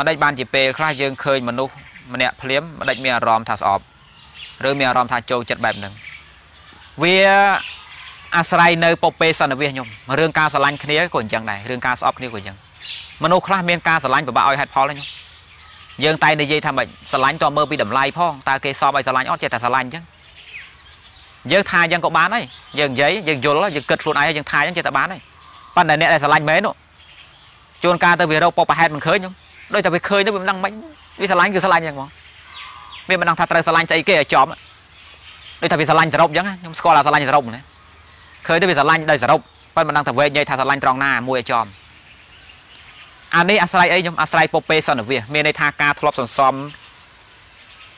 មិនដេចបានជាពេលខ្លះយើងឃើញមនុស្សម្នាក់ភ្លាមមិនដេចមានអារម្មណ៍ថាស្អប់ឬមានអារម្មណ៍ថាចូលចិត្តបែបហ្នឹងវាអាស្រ័យនៅពពេសន្និវាសខ្ញុំរឿងការស្រឡាញ់គ្នាក៏អញ្ចឹងដែររឿងការស្អប់គ្នាក៏អញ្ចឹងមនុស្សខ្លះមានការស្រឡាញ់ពិបាកឲ្យហេតុផលខ្ញុំយើងតែនិយាយថាម៉េចស្រឡាញ់តើមើលពីតម្លៃផងតើគេសອບឲ្យស្រឡាញ់អត់ចេះតែស្រឡាញ់អញ្ចឹងយើងថាអញ្ចឹងក៏បានហើយយើងនិយាយយើងយល់យើងគិតខ្លួនឯងយើងថាអញ្ចឹងចេះតែបានហើយប៉ុន្តែអ្នកដែលស្រឡាញ់មែននោះជួនកាលទៅវារកពពហេតុមិនឃើញខ្ញុំ ដូចតែវាឃើញទៅវាមិនដឹងមិនវាស្រឡាញ់គឺស្រឡាញ់អញ្ចឹងហ្មងវាមិនដឹងថាត្រូវស្រឡាញ់ស្អីគេឲ្យចំដូចថាវាស្រឡាញ់សរុបអញ្ចឹងខ្ញុំស្គាល់ថាស្រឡាញ់សរុបណាឃើញទៅវាស្រឡាញ់ដោយសរុបប៉ុន្តែមិនដឹងថាវែងនិយាយថាស្រឡាញ់ត្រង់ណាមួយឲ្យចំអានេះអាស្រ័យអីខ្ញុំអាស្រ័យពពេសន្និវាសមានន័យថាការធ្លាប់សន្សំ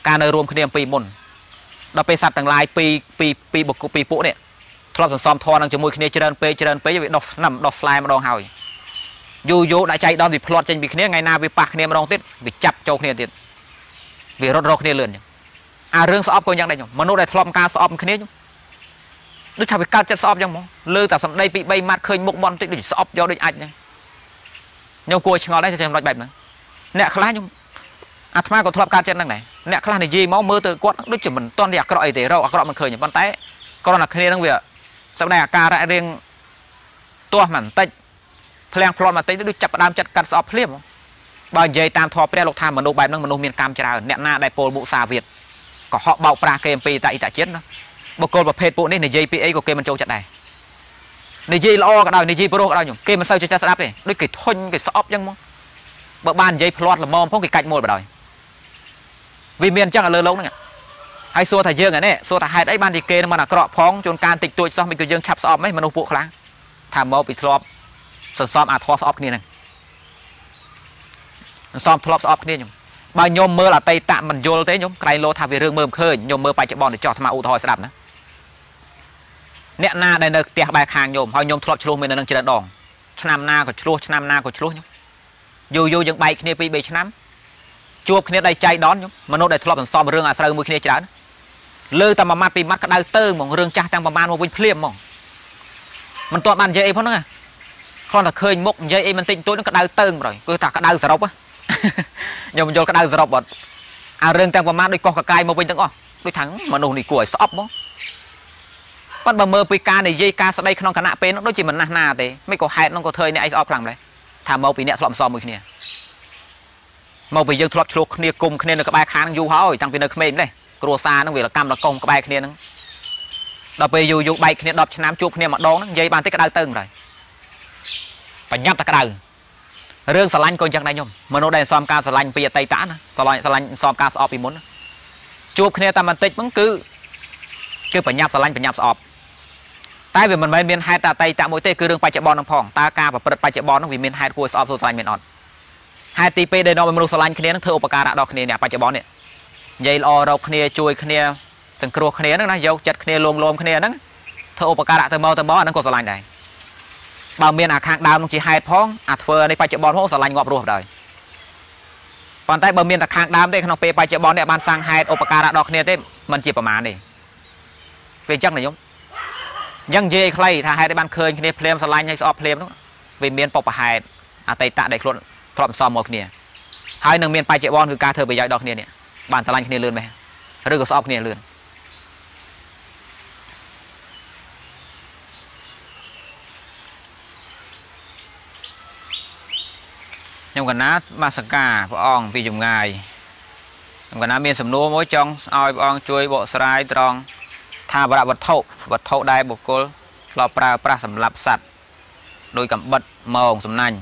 ការនៅរួមគ្នាអំពីមុនដល់ពេលសัตว์ទាំងឡាយពីពីពីបុគ្គលពីពួកនេះធ្លាប់សន្សំធននឹងជាមួយគ្នាច្រើនពេកច្រើនពេកវាដោះស្នឹមដោះស្លែម្ដងហើយ យូរយូរដាក់ចៃដន្យវាផ្្លាត់ចេញពីគ្នាថ្ងៃណាវាប៉ះគ្នាម្ដងទៀតវាចាប់ចូលគ្នាទៀតវារត់រកគ្នាលឿនអញ្ចឹងអារឿងស្អប់ក៏យ៉ាងដែរខ្ញុំមនុស្សដែលធ្លាប់ការស្អប់គ្នាខ្ញុំដូចថាវាកើតចិត្តស្អប់អញ្ចឹងហ្មងលើតែសំដីពី3ម៉ាត់ឃើញមុខបនតិចដូចស្អប់យកដូចអាចអញ្ចឹងខ្ញុំគួរឆ្ងល់ដែរចាំរត់បែបហ្នឹងអ្នកខ្លះខ្ញុំអាត្មាក៏ធ្លាប់កើតចិត្តហ្នឹងដែរអ្នកខ្លះនិយាយមកមើលទៅគាត់ដូចជាមិនតន់ទីអាក្រក់អីទេរកអាក្រក់មិនឃើញប៉ុន្តែគ្រាន់តែគ្នាហ្នឹងវាសម្ដែងអាការៈរៀងទាស់មិនបន្តិច ភ្លាំងផ្្លាត់បន្តិចទៅដូចចាប់ផ្ដើមចិត្តកាត់ស្អប់ភ្លាមបើនិយាយតាមធម៌ព្រះលោកថាមនុស្សបែបហ្នឹងមនុស្សមានកម្មច្រើនអ្នកណាដែលពោលមុសាវាទកុហកបោកប្រាស់គេអំពីតអិតជាតិណាបុគ្គលប្រភេទពួកនេះនិយាយពីអីក៏គេមិនចូលចិត្តដែរនិយាយល្អក៏ដោយនិយាយប្រុសក៏ដោយខ្ញុំគេមិនសូវចូលចិត្តស្ដាប់ទេដូចគេធុញគេស្អប់អញ្ចឹងមកបើបាននិយាយផ្្លាត់ល្មមផងគេកាច់មុលបដ ாய் វាមានអញ្ចឹងលើលោកហ្នឹងហើយសួរថាយើងអានេះសួរថាហេតុអីបានទីគេនឹងមិនអាក្រក់ផងជួនកាលតិចតួចសោះមិនគឺយើងឆាប់ស្អប់ហ្មងមនុស្សពួកខ្លះថាមកពីធ្លាប់ សន្សំអាធម៌ស្អប់គ្នាហ្នឹងសន្សំធ្លាប់ស្អប់គ្នាខ្ញុំបើញោមមើលអតីតមិនយល់ទេញោមក្រែងលោថាវារឿងមើលមិនឃើញញោមមើលបច្ចុប្បន្នទៅចោះអាត្មាឧទាហរណ៍ស្ដាប់ណាអ្នកណាដែលនៅផ្ទះបែរខាងញោមហើយញោមធ្លាប់ឆ្លោះមាននៅនឹងច្រើនដងឆ្នាំណាក៏ឆ្លោះឆ្នាំណាក៏ឆ្លោះញោមយូរយូរយើងបែកគ្នាពី3ឆ្នាំជួបគ្នាដៃចៃដនញោមមនុស្សដែលធ្លាប់សន្សំរឿងអាស្រូវមួយគ្នាច្រើនលើតែមួយម៉ាត់ពីរម៉ាត់ក្តៅទៅហ្មងរឿងចាស់ទាំងប្រមាណមកវិញភ្លាមហ្មងមិនទាន់បាននិយាយអីផងហ្នឹង គ្រាន់តែឃើញមុខនិយាយអីបន្តិចតួចនឹងក្តៅទៅម្ដងគឺថាក្តៅសរុបខ្ញុំយល់ក្តៅសរុបអត់អារឿងទាំងប្រមាណដូចកោះកកាយមកវិញទាំងអស់ដូចថាមនុស្សនេះគួរឲ្យស្អប់ហ្មងប៉ុន្តែបើមើលពីការនិយាយការស្ដីក្នុងគណៈពេលនោះដូចជាមិនណាស់ណាទេមិនក៏ហេតុនោះក៏ធ្វើអ្នកឯងស្អប់ខ្លាំងម្ល៉េះថាមកពីអ្នកធ្លាប់សំមួយគ្នាមកពីយើងធ្លាប់ឆ្លោះគ្នាគុំគ្នានៅក្បែរខាងយូរហើយតាំងពីនៅក្មេងនេះគ្រួសារហ្នឹងវាកម្មលកុំក្បែរគ្នាហ្នឹងដល់ពេលយូរយូរបែកគ្នា10ឆ្នាំជួបគ្នាម្ដងហ្នឹងនិយាយបានតិចក្តៅទៅម្ដង បញ្ញាប់តែក្តៅរឿងស្រឡាញ់ក៏អញ្ចឹងដែរខ្ញុំមនុស្សដែលសំការស្រឡាញ់ពីអតីតណាស្រឡាញ់ស្រឡាញ់សំការស្អប់ពីមុនជួបគ្នាតែបន្តិចហ្នឹងគឺគឺបញ្ញាប់ស្រឡាញ់បញ្ញាប់ស្អប់តែវាមិនមែនមានហេតុតែអតីតមួយទេគឺរឿងបច្ចុប្បន្នហ្នឹងផងតើការប្រព្រឹត្តបច្ចុប្បន្នហ្នឹងវាមានហេតុគួរស្អប់សួរស្រឡាញ់មានអត់ហេតុទី2ដែលនាំឲ្យមនុស្សស្រឡាញ់គ្នានឹងធ្វើឧបការៈដល់គ្នានេះបច្ចុប្បន្ននេះនិយាយល្អរកគ្នាជួយគ្នាសង្គ្រោះគ្នាហ្នឹងណាយកចិត្តគ្នាលងលោមគ្នាហ្នឹងធ្វើឧបការៈទៅមកទៅមកអាហ្នឹងក៏ស្រឡាញ់ដែរ បើមានអាខាងដើមនឹងជាហេតុផងអាធ្វើនេះបច្ចុប្បន្នផងស្រឡាញ់ងាប់រស់ដែរប៉ុន្តែបើមានតែខាងដើមទេក្នុងពេលបច្ចុប្បន្ននេះបានសាងហេតុឧបការៈដល់គ្នាទេมันជាប្រមាណទេពេលអញ្ចឹងណាខ្ញុំអញ្ចឹងនិយាយខ្លីថាហេតុឯបានឃើញគ្នាភ្លាមស្រឡាញ់ហើយស្អប់ភ្លាមនោះវាមានបបហេតុអតីតដែលខ្លួនធ្លាប់សំមកគ្នាហើយនឹងមានបច្ចុប្បន្នគឺការធ្វើប្រយោជន៍ដល់គ្នានេះបានឆ្លាញ់គ្នាលឿនមែនឬក៏ស្អប់គ្នាលឿន ខ្ញុំកណាមកសកាព្រះអង្គពីចម្ងាយខ្ញុំកណាមានសំណួរមួយចង់ឲ្យព្រះអង្គជួយបកស្រាយត្រង់ថាបរវត្ថុវត្ថុដែលបុគ្គលធ្លាប់ប្រើប្រាស់សម្រាប់សัตว์ដោយកំបិតម៉ងសំណាញ់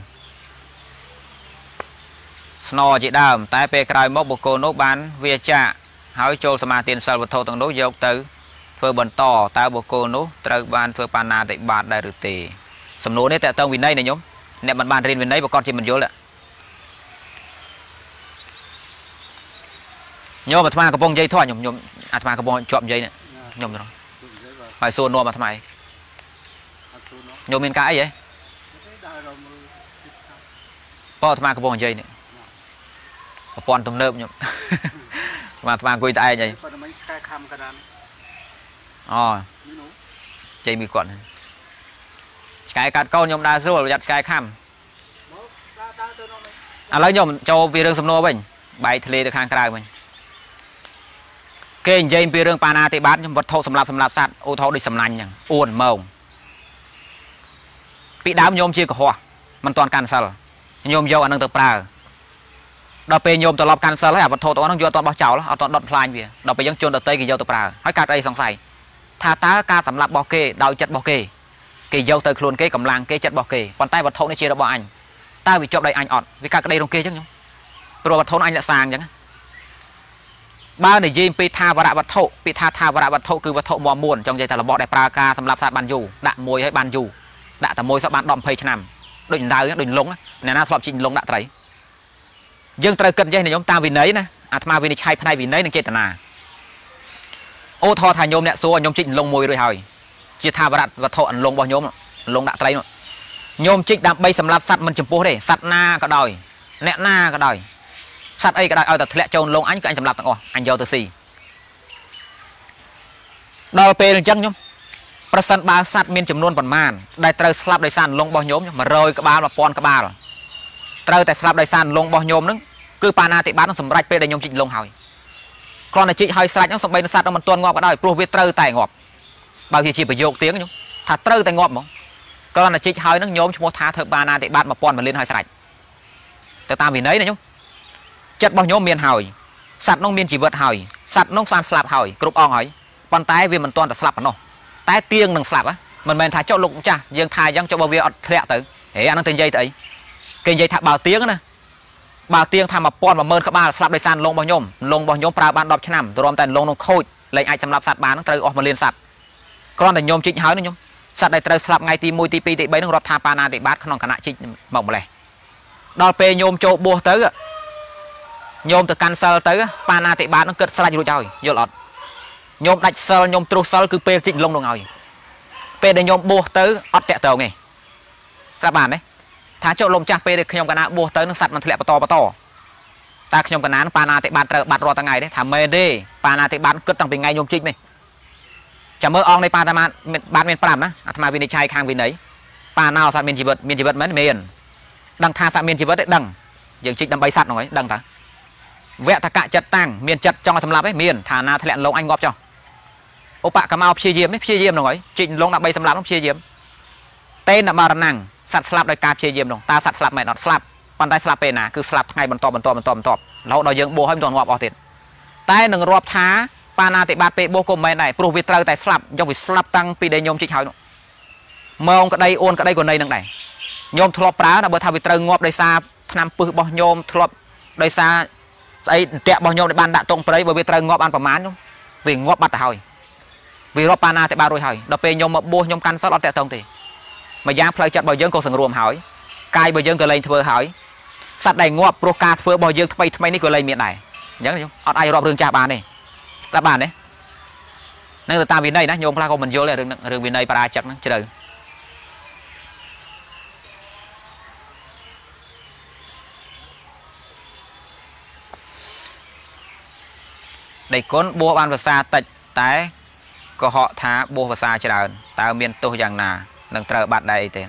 ស្នជាដើម តែពេលក្រោយមកបុគ្គលនោះបានវាចាកហើយចូលសមាទានសិលវត្ថុទាំងនោះយកទៅធ្វើបន្តតើបុគ្គលនោះត្រូវបានធ្វើបាណាតិបាតដែរឬទេសំណួរនេះតើតើវិន័យណាញោមអ្នកមិនបានរៀនវិន័យប្រកាសជាមិនយល់ ញោមអាត្មាកំពុងនិយាយធေါ်ញោមញោមអាត្មាកំពុងជាប់និយាយនេះញោមត្រង់ហើយសួរនាំអាត្មាញោមមានការអីហ៎បើអាត្មាកំពុងនិយាយនេះប្រព័ន្ធទំនើបខ្ញុំស្មាស្មាអង្គុយតែឯងអីប៉ុន្តែមិនកែខំកណ្ដាលអូចេញមីគាត់ឆ្កែកាត់កូនខ្ញុំដើរស្រួលប្រយ័ត្នឆ្កែខំមកដើរដើរទៅនោះកឥឡូវខ្ញុំចូលពីរឿងសំណួរវិញបែកធ្លាទៅខាងក្រៅវិញ គេនិយាយពីរឿងបាណាតិបាតខ្ញុំវត្ថុសម្រាប់សម្រាប់សត្វឧទាហរណ៍ដូចសំណាញ់អញ្ចឹងអួនម៉ោងពីដើមញោមជាកុហកមិនទាន់កាន់សិលញោមយកអានឹងទៅប្រើដល់ពេលញោមត្រឡប់កាន់សិលហើយអាវត្ថុទាំងនោះយកអត់បោះចោលអត់ដុតផ្លាញវាដល់ពេលយើងជន់ដតីគេយកទៅប្រើហើយកើតអីសង្ស័យថាតើការសម្លាប់របស់គេដោយចិត្តរបស់គេគេយកទៅខ្លួនគេកម្លាំងគេចិត្តរបស់គេប៉ុន្តែវត្ថុនេះជារបស់អញតើវាជាប់ដៃអញអត់វាកើតក្តីរងគេអញ្ចឹងញោមព្រោះវត្ថុអញរក្សាអញ្ចឹង បើនិយាយពីថាវរៈវត្ថុពីថាថាវរៈវត្ថុគឺវត្ថុមមួនចង់និយាយថារបស់ដែលប្រើការសម្រាប់សាបានយូរដាក់មួយឲ្យបានយូរដាក់តែមួយសោះបាន10 20ឆ្នាំដូចដៅដូចលងអ្នកណាធ្លាប់ជីកលងដាក់ត្រីយើងត្រូវគិតចេះញោមតាមវិន័យណាអាត្មាវិនិច្ឆ័យផ្នែកវិន័យនិងចេតនាអូថថាញោមអ្នកសួរញោមជីកលងមួយរួចហើយជាថាវរៈវត្ថុអន្លងរបស់ញោមលងដាក់ត្រីនោះញោមជីកដើម្បីសម្រាប់សัตว์មិនចំពោះទេសัตว์ណាក៏ដោយអ្នកណាក៏ដោយ សត្វអីក៏ដោយឲ្យតែធ្លាក់ចូលលងអញក៏អញសម្លាប់ទាំងអស់អញយកទៅស៊ីដល់ពេលអញ្ចឹងខ្ញុំប្រសិនបើសត្វមានចំនួនប៉ុន្មានដែលត្រូវស្លាប់ដោយសារលងរបស់ញោម100ក្បាល1000ក្បាលត្រូវតែស្លាប់ដោយសារលងរបស់ញោមហ្នឹងគឺបាណាតិបាតនឹងសម្រេចពេលដែលញោមជីកលងហើយគ្រាន់តែជីកហើយស្រេចហ្នឹងសំបីនឹងសត្វនឹងមិនទាន់ងាប់ក៏ដោយព្រោះវាត្រូវតែងាប់បើវាជាប្រយោគទៀងញោមថាត្រូវតែងាប់ហ្មងគ្រាន់តែជីកហើយហ្នឹងញោមឈ្មោះថាធ្វើបាណាតិបាត1000មលានហើយស្រេចទៅតាមវិន័យណាញោម ចិត្តរបស់ញោមមានហើយសត្វនោះមានជីវិតហើយសត្វនោះស្លាប់ស្លាប់ហើយគ្រប់អង្គហើយប៉ុន្តែវាមិនទាន់តែស្លាប់ប៉ុណ្ណោះតែទៀងនឹងស្លាប់មិនមែនថាចុះលោកម្ចាស់យើងថាអញ្ចឹងចុះបើវាអត់ធ្លាក់ទៅហេអានឹងទៅនិយាយទៅអីគេនិយាយថាបើទៀងណាបើទៀងថា1000 10000ក្បាលស្លាប់ដោយសារលងរបស់ញោមលងរបស់ញោមប្រើបាន10ឆ្នាំទ្រាំតែលងនោះខូចលែងអាចសម្លាប់សត្វបាននឹងត្រូវអស់មួយលានសត្វគ្រាន់តែញោមជីកហើយណាញោមសត្វដែលត្រូវស្លាប់ថ្ងៃទី1ទី2ទី3នឹងរាប់ថាបាណាតិបាតក្នុងគណៈជីកមកម្លេះដល់ពេលញោមចូលបួសទៅ ញោមទៅកាន់សិលទៅបាណាតិបាតនឹងគិតស្រេចរួចហើយយល់អត់ញោមដាច់សិលញោមទ្រុសសិលគឺពេលជីកលងនឹងហើយពេលដែលញោមបួសទៅអត់តាក់តងទេស្រាប់បានទេថាចុះលោកម្ចាស់ពេលដែលខ្ញុំកណាបួសទៅនឹងសัตว์មិនធ្លាក់បន្តបន្តតើខ្ញុំកណាបាណាតិបាតត្រូវបាត់រាល់ថ្ងៃទេថាមែនទេបាណាតិបាតគិតតាំងពីថ្ងៃញោមជីកនេះចាំមើលអង្គនៃបាតាមាបាទមាន5ណាអាត្មាវិនិច្ឆ័យខាងវិន័យបាណោសត្វមានជីវិតមានជីវិតមែនមានដឹងថាសត្វមានជីវិតទេដឹងយើងជីកដើម្បីសត្វហ្នឹងហើយដឹងតើ វៈតកចិត្តតាំងមានចិត្តចង់សម្លាប់ឯងមានថាណាធ្លាក់លងអញងាប់ចុះឧបកម្មោព្យាយាមនេះព្យាយាមហ្នឹងហើយជីកលងដើម្បីសម្លាប់ហ្នឹងព្យាយាមតេនបរណੰសត្វស្លាប់ដោយការព្យាយាមនោះតើសត្វស្លាប់មែនអត់ស្លាប់ប៉ុន្តែស្លាប់ពេលណាគឺស្លាប់ថ្ងៃបន្តបន្តបន្តបន្តរហូតដល់យើងបួសហើយមិនទាន់ងាប់អស់ទៀតតែនឹងរាប់ថាបាណាតិបាតពេលបួសក៏មិនមែនដែរព្រោះវាត្រូវតែស្លាប់យកវាស្លាប់តាំងពីដែលញោមជីកហើយនោះម៉ោងក្តីអូនក្តីក៏នៃនឹងដែរញោមធ្លាប់ប្រើតែបើថាវាត្រូវងាប់ដោយសារឆ្នាំពឹសរបស់ញោមធ្លាប់ដោយសារ ស្អីតាក់របស់ញោមដែលបានដាក់តុងព្រៃបើវាត្រូវងាប់បានប្រមាណនោះវាងាប់បាត់ទៅហើយវារាប់បាណាតិបាតរួចហើយដល់ពេលញោមមកបួសញោមកាន់សិលអត់តាក់តុងទេម្យ៉ាងផ្លូវចិត្តរបស់យើងក៏សង្រួមហើយកាយរបស់យើងក៏លែងធ្វើហើយសត្វដែលងាប់ព្រោះការធ្វើរបស់យើងថ្មីថ្មីនេះក៏លែងមានដែរអញ្ចឹងអត់អាចរាប់រឿងចាស់បានទេដាក់បានទេនឹងទៅតាមវិន័យណាញោមខ្លះក៏មិនយល់ទេរឿងរឿងវិន័យបរាជិកហ្នឹងជ្រៅ ដៃគុណបួសបានភាសាតិចតែកុហកថាបួសភាសាច្រើនតើមានទោសយ៉ាងណានឹងត្រូវបាត់ដែរអីទេ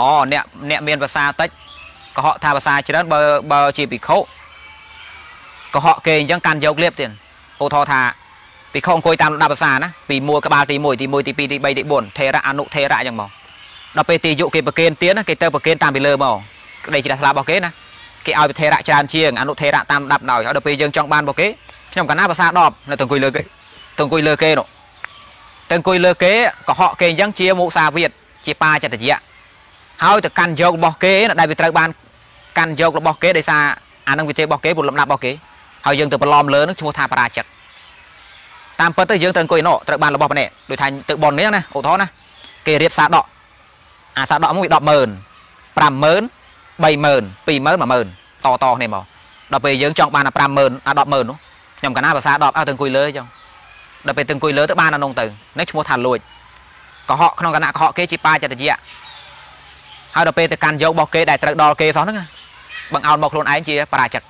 អូអ្នកអ្នកមានភាសាតិចកុហកថាភាសាច្រើនបើបើជាភិក្ខុកុហកគេអញ្ចឹងកាន់យកលៀបទៀតឧទាហរណ៍ថាភិក្ខុអង្គុយតាមលំដាប់ភាសាណាពី1ក្បាលទី1ទី1ទី2ទី3ទី4ថេរៈអនុថេរៈអញ្ចឹងមកដល់ពេលទីយុគេប្រគេនទៀនគេទៅប្រគេនតាមពីលើមកក្តីជ្រះថ្លារបស់គេណាគេឲ្យថេរៈច្រើនជាងអនុថេរៈតាមលំដាប់ដោយហើយដល់ពេលយើងចង់បានរបស់គេ ខ្ញុំកណាភាសា10នៅទៅអង្គុយលើគេទៅអង្គុយលើគេនោះទៅអង្គុយលើគេកុហកគេអញ្ចឹងជាមុសាវាទជាបាចតយៈហើយទៅកាន់យករបស់គេដែលវាត្រូវបានកាន់យករបស់គេដោយសារអានឹងវិធីរបស់គេពុលំដាប់របស់គេហើយយើងទៅប្រឡំលើនឹងឈ្មោះថាបរាជិកតាមពិតទៅយើងត្រូវអង្គុយណោត្រូវបានរបស់ម្នាក់ដូចថាទៅប៉ុននេះណាឧទាហរណ៍ណាគេរៀបសាដកអាសាដកមួយ100000 50000 30000 20000 10000តតគ្នាមកដល់ពេលយើងចង់បានអា50000អា100,000នោះ ខ្ញុំកណាភាសា10អើទៅអង្គុយលើចឹងដល់ពេលទៅអង្គុយលើទៅបានអានោះទៅនេះឈ្មោះថាលួចកុហកក្នុងគណៈកុហកគេជាបាចតយៈហើយដល់ពេលទៅកាន់យករបស់គេដែលត្រូវដល់គេសោះហ្នឹងបង្អោនមកខ្លួនឯងជាបរាជិក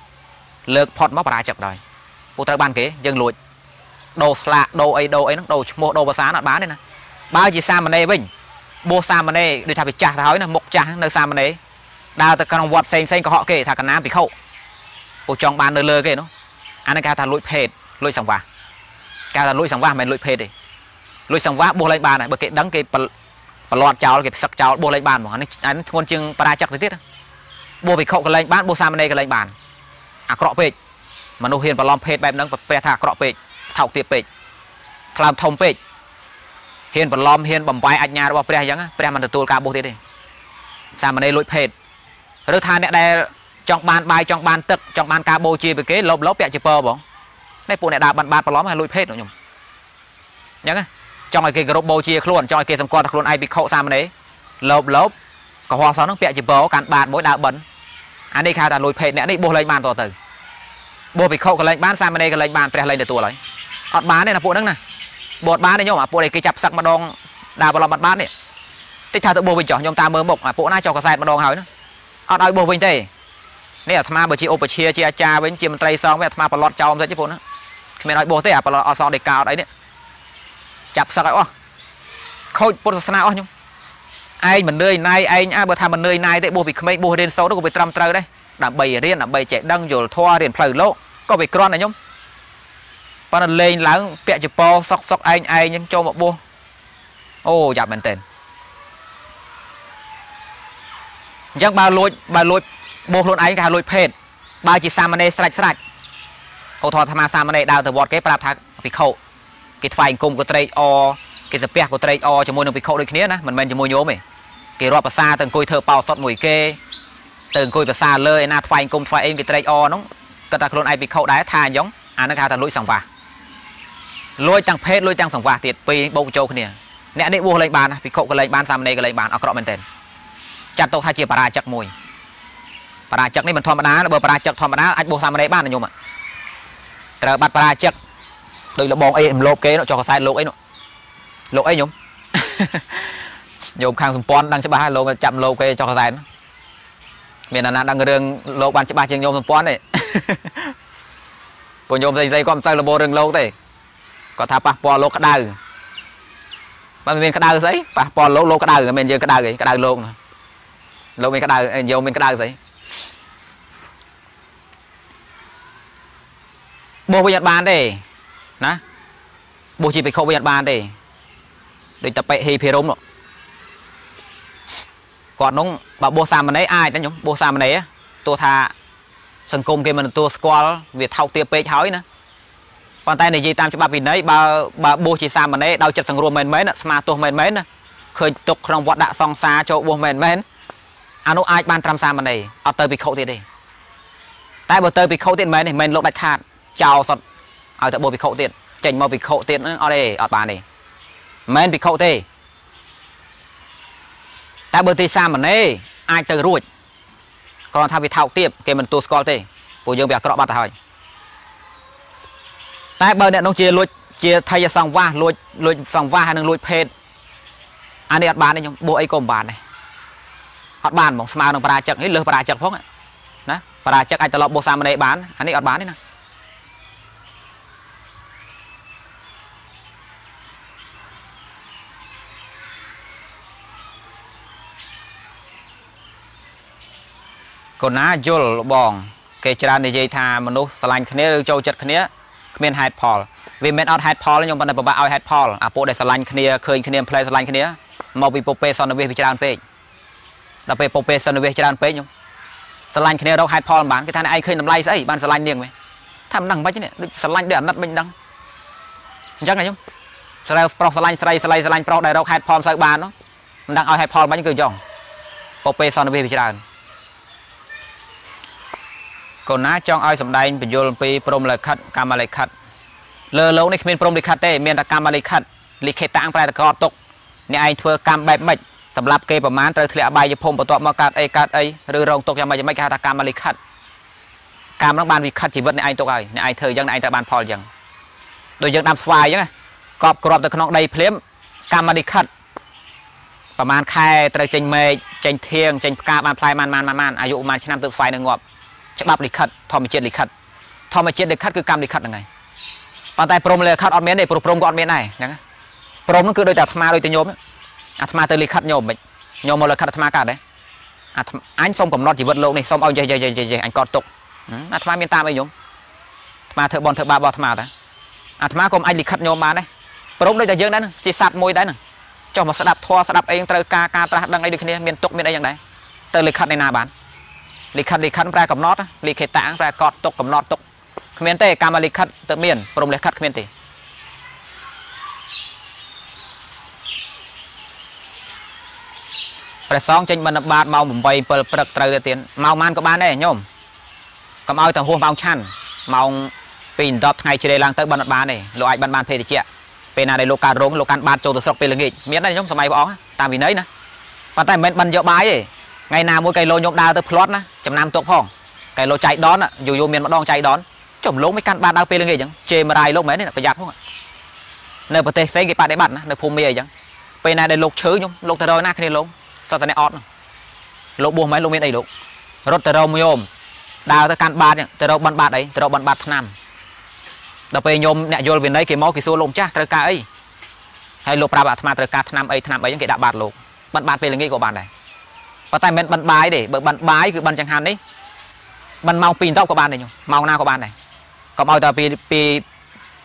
លើកផុតមកបរាជិកដល់ពូត្រូវបានគេយើងលួចដូរស្លាកដូរអីដូរអីហ្នឹងដូរឈ្មោះដូរភាសាអត់បានទេណាបើជាសាមណេរវិញបួសសាមណេរដូចថាវាចាស់ទៅហើយណាមុខចាស់នៅសាមណេរដើរទៅក្នុងវត្តផ្សេងផ្សេងកុហកគេថាកណាពីខុពួកចង់បាននៅលើគេនោះ អានេះគេថាលួចភេទលួចសង្វាសគេថាលួចសង្វាសមិនមែនលួចភេទទេលួចសង្វាសបោះលេងបានហើយបើគេដឹងគេប្រឡត់ចោលគេផ្សឹកចោលបោះលេងបានហ្មងអានេះអានេះធ្ងន់ជាងបរាជ័កទៅទៀតបោះវិខុកលេងបានបោះសាមណេរកលេងបានអាក្រក់ពេកមនុស្សហ៊ានប្រឡំភេទបែបហ្នឹងព្រះថាអាក្រក់ពេកថោកទាបពេកខ្លាំធំពេកហ៊ានប្រឡំហ៊ានបំបាយអញ្ញារបស់ព្រះអញ្ចឹងព្រះមិនទទួលការបោះទៀតទេសាមណេរលួចភេទឬថាអ្នកដែល ចង់បានបាយចង់បានទឹកចង់បានការបូជាពីគេលោបលោបពាក់ជាពរបងនេះពួកអ្នកដើរបានបាតប្រឡំឲ្យលួចភេទខ្ញុំអញ្ចឹងចង់ឲ្យគេគោរពបូជាខ្លួនចង់ឲ្យគេសម្គាល់ថាខ្លួនឯងភិក្ខុសាមណេរលោបលោបកុហកសោះហ្នឹងពាក់ជាពរកាន់បាតមួយដើរបិណ្ឌអានេះគេហៅថាលួចភេទអ្នកនេះបោះលេងបានតទៅបោះភិក្ខុក៏លេងបានសាមណេរក៏លេងបានព្រះលេងទទួលហើយអត់បានទេណាពួកហ្នឹងណាបោះបានទេញោមអាពួកនេះគេចាប់សឹកម្ដងដើរប្រឡំបាត់បាននេះតិចថាទៅបោះវិញចុះខ្ញុំតាមមើលមុខអាពួកណាចុះកសែតម្ដងហើយណាអត់ឲ្យបោះវិញទេ នេះអាត្មាបើជាឧបជាជាអាចារ្យវិញជាមន្ត្រីសង្ឃវិញអាត្មាប្រឡត់ចោលមិនទេពួកណាគ្មានឲ្យបោះទេអាប្រឡត់អសដេកាអត់អីនេះចាប់សឹកឲ្យអស់ខូចពុទ្ធសាសនាអស់ខ្ញុំឯងមិននឿយណាយឯងអើបើថាមិននឿយណាយទេបោះពីក្មេងបោះរៀនសូត្រក៏វាត្រឹមត្រូវដែរដើម្បីរៀនដើម្បីចេះដឹងយល់ធម៌រៀនផ្លូវលោកក៏វាក្រន់ដែរខ្ញុំប៉ុន្តែលេងឡើងពាក់ចពោសុកសុកឯងឯងខ្ញុំចូលមកបោះអូយ៉ាប់មែនតើអញ្ចឹងបើលួចបើលួច បោះខ្លួនឯងគេហៅលួចភេទបើជាសាមណេរស្រេចស្រេចឧទាហរណ៍អាត្មាសាមណេរដើរទៅវត្តគេប្រាប់ថាភិក្ខុគេថ្វាយអង្គមក៏ត្រេកអគេសាពះក៏ត្រេកអជាមួយនឹងភិក្ខុដូចគ្នាណាមិនមែនជាមួយញោមទេគេរាប់ភាសាទៅអង្គុយធ្វើបោសុតមួយគេទៅអង្គុយភាសាលើឯណាថ្វាយអង្គមថ្វាយអីគេត្រេកអហ្នឹងគាត់ថាខ្លួនឯងភិក្ខុដែរថាអញ្ចឹងអានឹងគេហៅថាលួចសង្វាសលួចទាំងភេទលួចទាំងសង្វាសទៀតពីរបូកចូលគ្នាអ្នកនេះបួសលេងបានណាភិក្ខុក៏លេងបានសាមណេរក៏លេងបានអក្រក់មែនទែនចាត់ទុកថាជាបរាជ័កមួយ បរាជ័កនេះមិនធម្មតាបើបរាជ័កធម្មតាអាចបោះសាមណេរបានញោមត្រូវបាត់បរាជ័កដោយលបងអីរំលោភគេចុះកសែតលោកអីនោះលោកអីញោមញោមខាងសម្ព័ន្ធដឹងច្បាស់ហើយលោកចាប់លោកគេចុះកសែតមានអាណាដឹងរឿងលោកបានច្បាស់ជាងញោមសម្ព័ន្ធទេពួកញោមស្អីស្អីក៏មិនសូវលបរឿងលោកទេគាត់ថាប៉ះពាល់លោកក្តៅបើមានក្តៅស្អីប៉ះពាល់លោកលោកក្តៅមិនមែនយើងក្តៅទេក្តៅលោកលោកមានក្តៅយើងមានក្តៅស្អី បោះវិញអត់បានទេណាបោះជាបិក្ខុវិញអត់បានទេដូចតបិហេភិរមនោះគាត់នោះបើបោះសាមណេរអាចណាខ្ញុំបោះសាមណេរទោះថាសង្គមគេមិនទទួលស្គាល់វាថោកទាបពេកហើយណាប៉ុន្តែនិយាយតាមច្បាប់វិន័យបើបើបោះជាសាមណេរដោយចិត្តសង្រួមមែនមែនស្មាទោសមែនមែនណាឃើញទុកក្នុងវត្តដាក់សង្សារចូលបោះមែនមែនអានោះអាចបានត្រឹមសាមណេរអត់ទៅភិក្ខុទៀតទេតែបើទៅភិក្ខុទៀតមែនទេមិនលោកដាច់ខាត ចោលសុតឲ្យទៅបោះភិក្ខុទៀតចេញមកភិក្ខុទៀតហ្នឹងអត់ទេអត់បានទេមិនភិក្ខុទេតែបើទីសាមណេរអាចទៅរួចគ្រាន់ថាវាថោកទាបគេមិនទទួលស្គាល់ទេពួកយើងវាអាក្រក់បាត់ទៅហើយតែបើអ្នកនោះជាលួចជាថយសង្វាសលួចលួចសង្វាសហើយនឹងលួចភេទអានេះអត់បានទេខ្ញុំបោះអីក៏មិនបានដែរអត់បានហ្មងស្មើនឹងបរាជិកនេះលើសបរាជិកផងណាបរាជិកអាចត្រឡប់បោះសាមណេរបានអានេះអត់បានទេណា កូនណាយល់បង គេច្រើននិយាយថាមនុស្សស្រឡាញ់គ្នាឬចូលចិត្តគ្នាគ្មានហេតុផលវាមិនអត់ហេតុផលខ្ញុំប៉ុន្តែពិបាកឲ្យហេតុផលអាពួកដែលស្រឡាញ់គ្នាឃើញគ្នាផ្លែស្រឡាញ់គ្នាមកពីពុពេសន្និវិសវាច្រើនពេកដល់ពេលពុពេសន្និវិសច្រើនពេកខ្ញុំស្រឡាញ់គ្នារកហេតុផលមិនបានគេថាឯងឃើញតម្លៃស្អីបានស្រឡាញ់នាងវិញថាមិនដឹងមិនទេដូចស្រឡាញ់ដូចអាណិតមិនដឹងអញ្ចឹងខ្ញុំស្រីប្រុសស្រឡាញ់ស្រីស្រីស្រឡាញ់ប្រុសដែលរកហេតុផលមិនសូវបានមិនដឹងឲ្យហេតុផលមិនគឺអញ្ចឹងពុពេសន្និវិសវាច្រើន កូនណាចង់ឲ្យសម្ដែងបញ្យលអំពីព្រមលិខិតកម្មលិខិតលើលោកនេះគ្មានព្រមលិខិតទេមានតែកម្មលិខិតលិខិតតាំងប្រែតកតទុកអ្នកឯងធ្វើកម្មបែបម៉េចសម្រាប់គេប្រមាណត្រូវធ្លាក់អបាយភូមិបន្ទាប់មកកើតអីកើតអីឬរងទុកយ៉ាងម៉េចយ៉ាងម៉េចគេហៅថាកម្មលិខិតកម្មនោះបានវិខិតជីវិតអ្នកឯងទុកហើយអ្នកឯងធ្វើអញ្ចឹងអ្នកឯងត្រូវបានផលអញ្ចឹងដូចយើងដាំស្វាយអញ្ចឹងកប់ក្របទៅក្នុងដីភ្លាមកម្មលិខិតប្រហែលខែត្រូវចេញមែកចេញធៀងចេញផ្កាបានផ្លែបានបានបានអាយុប្រហែលឆ្នាំទឹកស្វាយនឹងងាប់ ច្បាប់លិខិតធម្មជាតិលិខិតធម្មជាតិលិខិតគឺកម្មលិខិតហ្នឹងហើយប៉ុន្តែព្រមលិខិតអត់មានទេព្រោះព្រមក៏អត់មានដែរហ្នឹងព្រមហ្នឹងគឺដូចតែអាត្មាដូចតែញោមអាត្មាទៅលិខិតញោមមិនញោមមកលិខិតអាត្មាកើតទេអាអញសូមកំណត់ជីវិតលោកនេះសូមឲ្យចេះចេះចេះអញកត់ទុកអាត្មាមានតាមអីញោមអាត្មាធ្វើបនធ្វើបាបរបស់អាត្មាតាអាត្មាក៏មិនអាចលិខិតញោមបានដែរព្រមដូចតែយើងដែរជាសัตว์មួយដែរហ្នឹងចុះមកស្ដាប់ធေါ်ស្ដាប់អីត្រូវការការត្រាស់ដឹងអីដូចគ្នាមានទុកមានអីយ៉ាងដែរទៅលិខិតនៃណាបាន លិខិតលិខិតប្រែកំណត់លិខិតតាំងប្រែកត់ទុកកំណត់ទុកគ្មានទេកម្មលិខិតទៅមានព្រមលិខិតគ្មានទេព្រះសង្ឃចេញបិណ្ឌបាតម៉ោង8 7ព្រឹកត្រូវទៅទៀតម៉ោងប៉ុន្មានក៏បានដែរញោមកុំឲ្យតែហួសម៉ោងឆាន់ម៉ោង2 10ថ្ងៃជ្រេឡើងទៅបិណ្ឌអត់បានទេលោកអាចបិណ្ឌបានភេទជ្ជៈពេលណាដែលលោកកើតរោងលោកកាន់បាតចូលទៅស្រុកពេលល្ងាចមានដែរញោមសម័យព្រះអង្គតាមវិន័យណាប៉ុន្តែមិនមែនបិណ្ឌយកបាយទេ ថ្ងៃណាមួយកៃឡូញោមដើរទៅផ្្លាត់ណាចំណាំទុកផងកៃឡូចៃដនយូរយូរមានម្ដងចៃដនចំលោកមិនកាន់បាតដើរពេលល្ងាចអញ្ចឹងជេមរាយលោកមែនទេប្រយ័ត្នផងនៅប្រទេសផ្សេងគេបដិបត្តិណានៅភូមិមីអញ្ចឹងពេលណាដែលលោកឈឺខ្ញុំលោកទៅរកណាគ្នាលោកសតតែអត់លោកបួសមិនលោកមានអីលោករត់ទៅរកញោមដើរទៅកាន់បាតទៅរកបិណ្ឌបាតអីទៅរកបិណ្ឌបាតឆ្នាំដល់ពេលញោមអ្នកយល់វិន័យគេមកគេសួរលោកម្ចាស់ត្រូវការអីហើយលោកប្រាប់អាត្មាត្រូវការឆ្នាំអីឆ្នាំអីគេដាក់បាតលោកបិណ្ឌបាតពេលល្ងាចក៏បានដែរ ប៉ុន្តែមិនបិណ្ឌបាយទេបើបិណ្ឌបាយគឺបិណ្ឌចង្ហាន់នេះបិណ្ឌម៉ោង2 10ក៏បានដែរញោមម៉ោងណាក៏បានដែរកុំឲ្យតែពីពី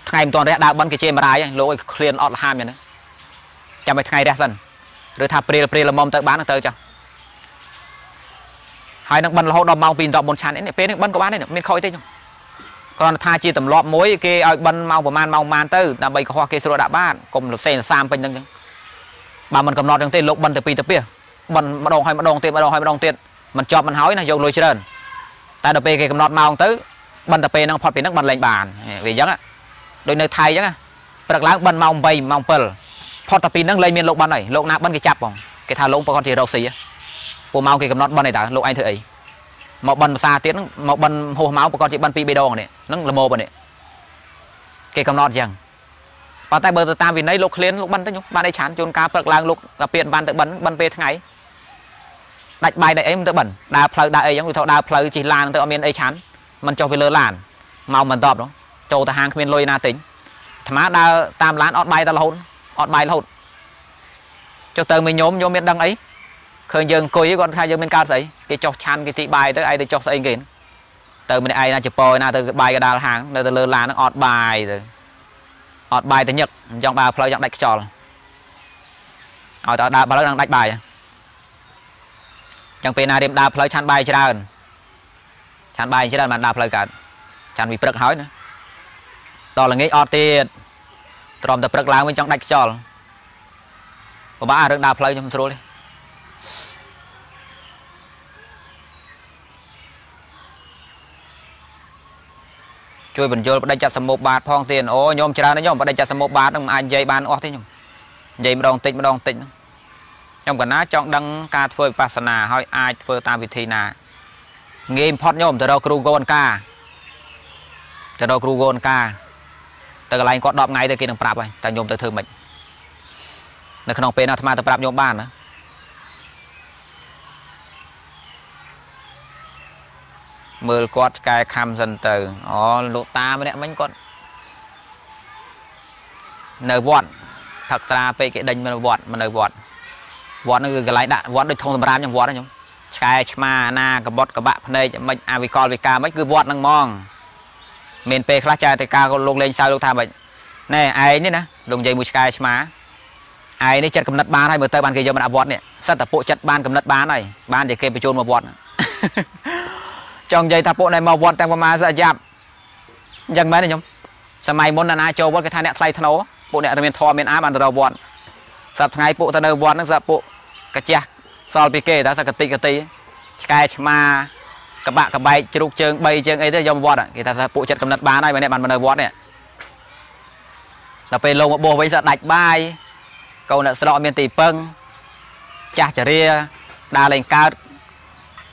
ថ្ងៃមិនទាន់រះដើរបិណ្ឌគេជេរមរាយលោកឲ្យឃ្លានអត់លហាមយ៉ាងហ្នឹងចាំឲ្យថ្ងៃរះសិនឬថាព្រាលព្រាលល្មមទៅបានទៅចាហើយនឹងបិណ្ឌរហូតដល់ម៉ោង2 14ឆាននេះពេលនេះបិណ្ឌក៏បានដែរមានខ້ອຍទេខ្ញុំគ្រាន់តែថាជាទម្លាប់មួយគេឲ្យបិណ្ឌម៉ោងប្រហែលម៉ោងប្រហែលទៅដើម្បីកុហកគេស្រួលដាក់បាតកុំលផ្សេងសាមពេញហ្នឹងចឹងបើមិនកំណត់ចឹងទេលោកបិណ្ឌទៅពីទៅពី បិណ្ឌម្ដងហើយម្ដងទៀតម្ដងហើយម្ដងទៀតមិនចប់មិនហើយណាយកលុយច្រើនតែដល់ពេលគេកំណត់ម៉ោងទៅបិណ្ឌទៅពេលហ្នឹងផុតពីហ្នឹងបិណ្ឌលេងបានវាអញ្ចឹងដូចនៅថៃអញ្ចឹងព្រឹកឡើងបិណ្ឌម៉ោង8ម៉ោង7ផុតតែពីហ្នឹងលែងមានលោកបិណ្ឌហើយលោកណាបិណ្ឌគេចាប់បងគេថាលោកប្រកាសជារកស៊ីពួកម៉ោងគេកំណត់បិណ្ឌឯតើលោកឯងធ្វើអីមកបិណ្ឌភាសាទៀតហ្នឹងមកបិណ្ឌហួសម៉ោងប្រកាសជាបិណ្ឌពីរបីដងនេះហ្នឹងល្មមនេះគេកំណត់អញ្ចឹងប៉ុន្តែបើទៅតាមវិន័យលោកឃ្លានលោកបិណ្ឌទៅខ្ញុំបានអីឆានជួនកាលព្រឹកឡើងលោកកាពៀនបានទៅបិណ្ឌបិណ្ឌពេលថ្ងៃ ដាច់បាយដាច់អីមិនទៅបិណ្ឌដើរផ្លូវដើរអីអញ្ចឹងវាថាដើរផ្លូវជិះឡានទៅអត់មានអីឆានមិនចុះទៅលើឡានមកមិនតបនោះចូលទៅហាងគ្មានលុយណាទិញអាត្មាដើរតាមឡានអត់បាយតែរហូតអត់បាយរហូតចុះទៅមួយញោមញោមមានដឹងអីឃើញយើងអង្គុយគាត់ថាយើងមានកើតស្អីគេចុះឆាន់គេទីបាយទៅឯងទៅចុះស្អីគេទៅម្នាក់ឯងណាចពោណាទៅបាយកដាលហាងនៅទៅលើឡានហ្នឹងអត់បាយទៅអត់បាយទៅញឹកអញ្ចឹងដើរផ្លូវយ៉ាងដាច់ខ្យល់ឲ្យតើដើរផ្លូវនឹងដាច់បាយអញ្ចឹងពេលណារៀមដើរផ្លូវឆាន់បាយច្រើនឆាន់បាយច្រើនបានដើរផ្លូវកើតឆាន់ពីព្រឹកហើយណាដល់ល្ងាចអត់ទៀតទ្រាំតែព្រឹកឡើងវិញចង់ដាច់ខ្យល់ពិបាករឿងដើរផ្លូវខ្ញុំស្រួលទេជួយបញ្យល់បដិចាត់សមោបាទផងទៀតអូញោមច្រើនណាស់ញោមបដិចាត់សមោបាទនឹងមិនអាចនិយាយបានអស់ទេញោមនិយាយម្ដងតិចម្ដងតិច ខ្ញុំកណាចង់ដឹងការធ្វើវិបស្សនាហើយអាចធ្វើតាមវិធីណាងាយបំផុតញោមទៅរកគ្រូកូនកាទៅរកគ្រូកូនកាទៅកន្លែងគាត់10ថ្ងៃទៅគេនឹងប្រាប់ហើយតែញោមទៅធ្វើម៉េចនៅក្នុងពេលណាអាត្មាទៅប្រាប់ញោមបានណាមើលគាត់ឆ្កែខំសិនទៅអូលោកតាម្នាក់មិញគាត់នៅវត្តផឹកត្រាពេកគេដេញមកវត្តមកនៅវត្ត វត្តនោះគឺកន្លែងដាក់វត្តដូចធំសម្រាប់ខ្ញុំវត្តខ្ញុំឆ្កែឆ្មាណាកបត់កបាក់ភ្នែកមិនអាវិកលវិការមិនគឺវត្តហ្នឹងហ្មងមានពេលខ្លះចែកតែការលោកលេងសើលោកថាមិនណែឯងនេះណាលោកនិយាយមួយឆ្កែឆ្មាឯនេះចិត្តកំណត់បានហើយមើលទៅបានគេយកមកដាក់វត្តនេះសិតតែពួកចិត្តបានកំណត់បានហើយបានតែគេបញ្ជូនមកវត្តចង់និយាយថាពួក này មកវត្តទាំងប្រមាណសិយ៉ាប់អញ្ចឹងមែនទេខ្ញុំសម័យមុនណាចូលវត្តគេថាអ្នកថ្លៃធ្នូពួកអ្នកមានធម៌មានអាបានទៅរកវត្តសប្តាហ៍ថ្ងៃពួកទៅនៅវត្តហ្នឹងសពួក កាជះសល់ពីគេតែសកតិកតិឆ្កែឆ្មាកបាក់កបែកជ្រូកជើង3ជើងអីទៅយកមកវត្តគេថាពួកចិត្តកំណត់បានហើយបើអ្នកបានមកនៅវត្តនេះដល់ពេលលោកមកបោះវិញសដាច់បាយកូនអ្នកស្រកមានទីពឹងចាស់ចរាដើរលេងកើត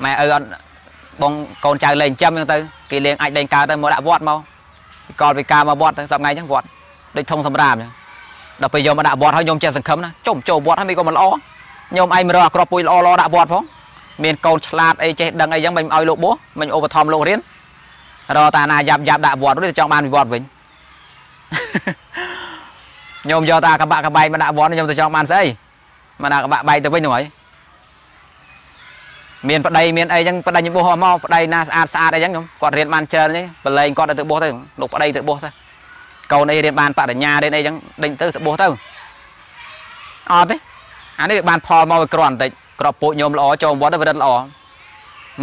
ម៉ែឪអត់បងកូនចៅលេងចិញ្ចឹមអញ្ចឹងទៅគេលេងអាចលេងកើតទៅមកដាក់វត្តមកពីកលពីការមកវត្តទៅសប្ងៃអញ្ចឹងវត្តដូចធំសម្រាមអញ្ចឹងដល់ពេលយកមកដាក់វត្តហើយខ្ញុំចេះសង្ឃឹមណាចុំចូលវត្តហើយមិនក៏មិនល្អ ខ្ញុំឯងមករកអាក្របពុយល្អល្អដាក់វត្តផងមានកូនឆ្លាតអីចេះដឹងអីចឹងមិនឲ្យលោកបោះមិនឧបត្ថម្ភលោករៀនរកតាណាយ៉ាប់យ៉ាប់ដាក់វត្តរួចចង់បានវិវត្តវិញខ្ញុំយកតាកបាក់កបែកមកដាក់វត្តខ្ញុំទៅចង់បានស្អីមកដាក់កបាក់បែកទៅវិញហ្នឹងហើយមានប្តីមានអីចឹងប្តីញបោះមកប្តីណាស្អាតស្អាតអីចឹងខ្ញុំគាត់រៀនបានច្រើននេះបលែងគាត់ទៅបោះទៅលោកប្តីទៅបោះទៅកូនអីរៀនបានបរិញ្ញារៀនអីចឹងដេញទៅទៅបោះទៅអត់ទេ អានេះវាបានផលមកវាគ្រាន់បន្តិចក្របពូជញោមល្អចូលវត្តទៅវារត់ល្អ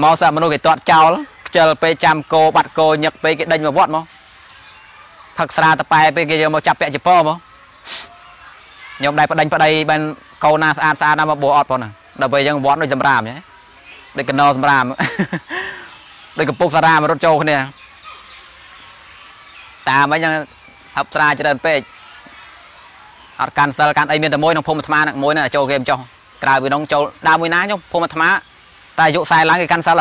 មកសាមនុស្សគេទាត់ចោលខ្ជិលពេលចាំគោបាត់គោញឹកពេលគេដេញមកវត្តមកផឹកស្រាតប៉ែពេលគេយកមកចាប់ពាក់ចពោមកខ្ញុំដែរប្តេញប្តីបានកោណាស្អាតស្អាតណាមកបោះអត់ប៉ុណ្ណឹងដល់ពេលអញ្ចឹងវត្តដូចសម្រាមអញ្ចឹងដូចកណោសម្រាមដូចកំពុកសារ៉ាមរត់ចូលគ្នាតាមអីចឹងហឹបស្រាច្រើនពេក អត់កាន់សិលកាន់អីមានតែមួយក្នុងភូមិអាត្មាហ្នឹងមួយហ្នឹងចូលគេមិនចុះក្រៅពីនោះចូលដើមមួយណាខ្ញុំភូមិអាត្មាតែអាយុ40ឡើងគេកាន់សិល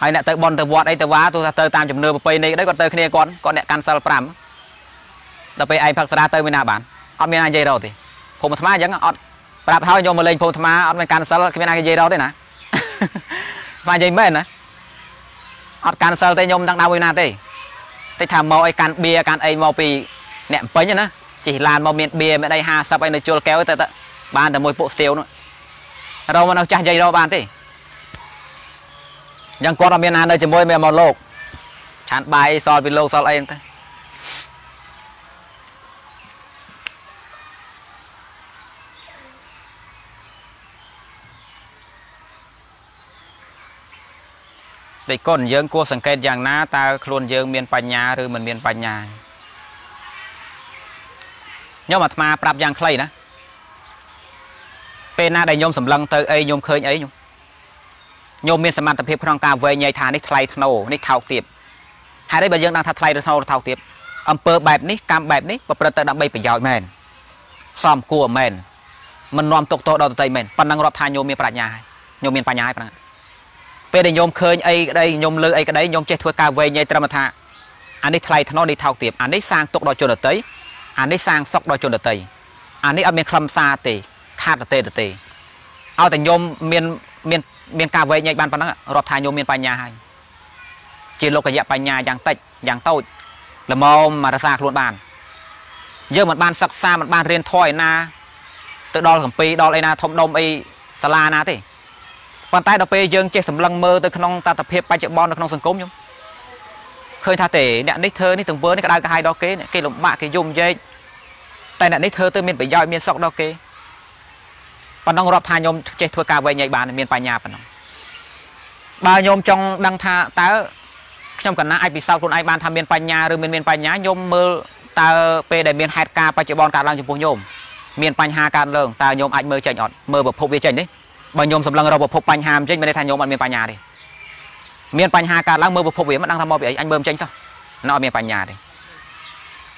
ហើយអ្នកទៅបន់ទៅវត្តអីទៅវ៉ាទោះថាទៅតាមជំនឿប្រពៃណីក្តីគាត់ទៅគ្នាគាត់គាត់អ្នកកាន់សិល5ដល់ពេលឯងផឹកស្រាទៅមួយណាបានអត់មានណានិយាយរកទេភូមិអាត្មាអញ្ចឹងអត់ប្រាប់ហើយយកមកលេងភូមិអាត្មាអត់មានកាន់សិលគ្មានណានិយាយរកទេណាស្មានិយាយមែនណាអត់កាន់សិលទេខ្ញុំទាំងដើមមួយណាទេតិចថាមកអីកាន់បៀកាន់អីមកពីអ្នកពេញណា ជិះឡានមកមានបៀមានអី50អីនៅជុលកែវទៅបានតែមួយពួកសៀវនោះរកមកនៅចាស់និយាយរកបានទេយ៉ាងគាត់អត់មានណានៅជាមួយមានមកលោកឆានបាយសល់ពីលោកសល់អីទៅដូចកូនយើងគួរសង្កេតយ៉ាងណាតើខ្លួនយើងមានបញ្ញាឬមិនមានបញ្ញា ខ្ញុំអាត្មាប្រាប់យ៉ាងខ្លីណាពេលណាដែលខ្ញុំសម្លឹងទៅអីខ្ញុំឃើញអីខ្ញុំខ្ញុំមានសមត្ថភាពក្នុងការវែងញែកថានេះថ្លៃធ្នូនេះថោកទាបហេតុអីបើយើងដឹងថាថ្លៃឬធ្នូឬថោកទាបអំពើបែបនេះកម្មបែបនេះប្រព្រឹត្តទៅដើម្បីប្រយោជន៍មែនសមគួរមែនមិននាំទុកទោសដល់តន្ត្រីមែនប៉ុណ្ណឹងរាប់ថាញោមមានប្រាជ្ញាហើយញោមមានបញ្ញាហើយប៉ុណ្ណឹងពេលដែលញោមឃើញអីក្តីញោមលើអីក្តីញោមចេះធ្វើការវែងញែកត្រឹមថាអានេះថ្លៃធ្នូនេះថោកទាបអានេះសាងទុកដល់ជនដតី អានេះសាងសុកដល់ជនដតីអានេះអត់មានខ្លឹមសារទេខាតទេទេឲ្យតែញោមមានមានមានការវែងញែកបានប៉ុណ្ណឹងរាប់ថាញោមមានបញ្ញាហើយជាលោកយៈបញ្ញាយ៉ាងតិចយ៉ាងតូចល្មមមករក្សាខ្លួនបានយើងមិនបានសិក្សាមិនបានរៀនធម៌ឯណាទៅដល់កម្ពីដល់ឯណាធំដុំអីសាលាណាទេប៉ុន្តែដល់ពេលយើងចេះសម្លឹងមើលទៅក្នុងតថភាពបច្ចុប្បន្ននៅក្នុងសង្គមខ្ញុំ ឃើញថាទេអ្នកនេះធ្វើនេះទង្វើនេះក្តៅក្រហាយដល់គេគេលំបាកគេយំយែកតែអ្នកនេះធ្វើទៅមានប្រយោជន៍មានសុខដល់គេប៉ុណ្ណឹងរាប់ថាខ្ញុំចេះធ្វើការវែងញែកបានមានបញ្ញាប៉ុណ្ណឹងបើខ្ញុំចង់ដឹងថាតើខ្ញុំកណាអាចពិសោធន៍ខ្លួនឯងបានថាមានបញ្ញាឬមិនមានបញ្ញាខ្ញុំមើលតើពេលដែលមានហេតុការបច្ចុប្បន្នកើតឡើងចំពោះញោមមានបញ្ហាកើតឡើងតើញោមអាចមើលចេញអត់មើលប្រភពវាចេញទេបើញោមសម្លឹងរកប្រភពបញ្ហាមិនចេញមានន័យថាញោមអត់មានបញ្ញាទេ មានបញ្ហាកើតឡើងមើលប្រភពវាមិនដឹងថាមកពីអីអញមើលមិនចេញសោះនៅអត់មានបញ្ញាទេ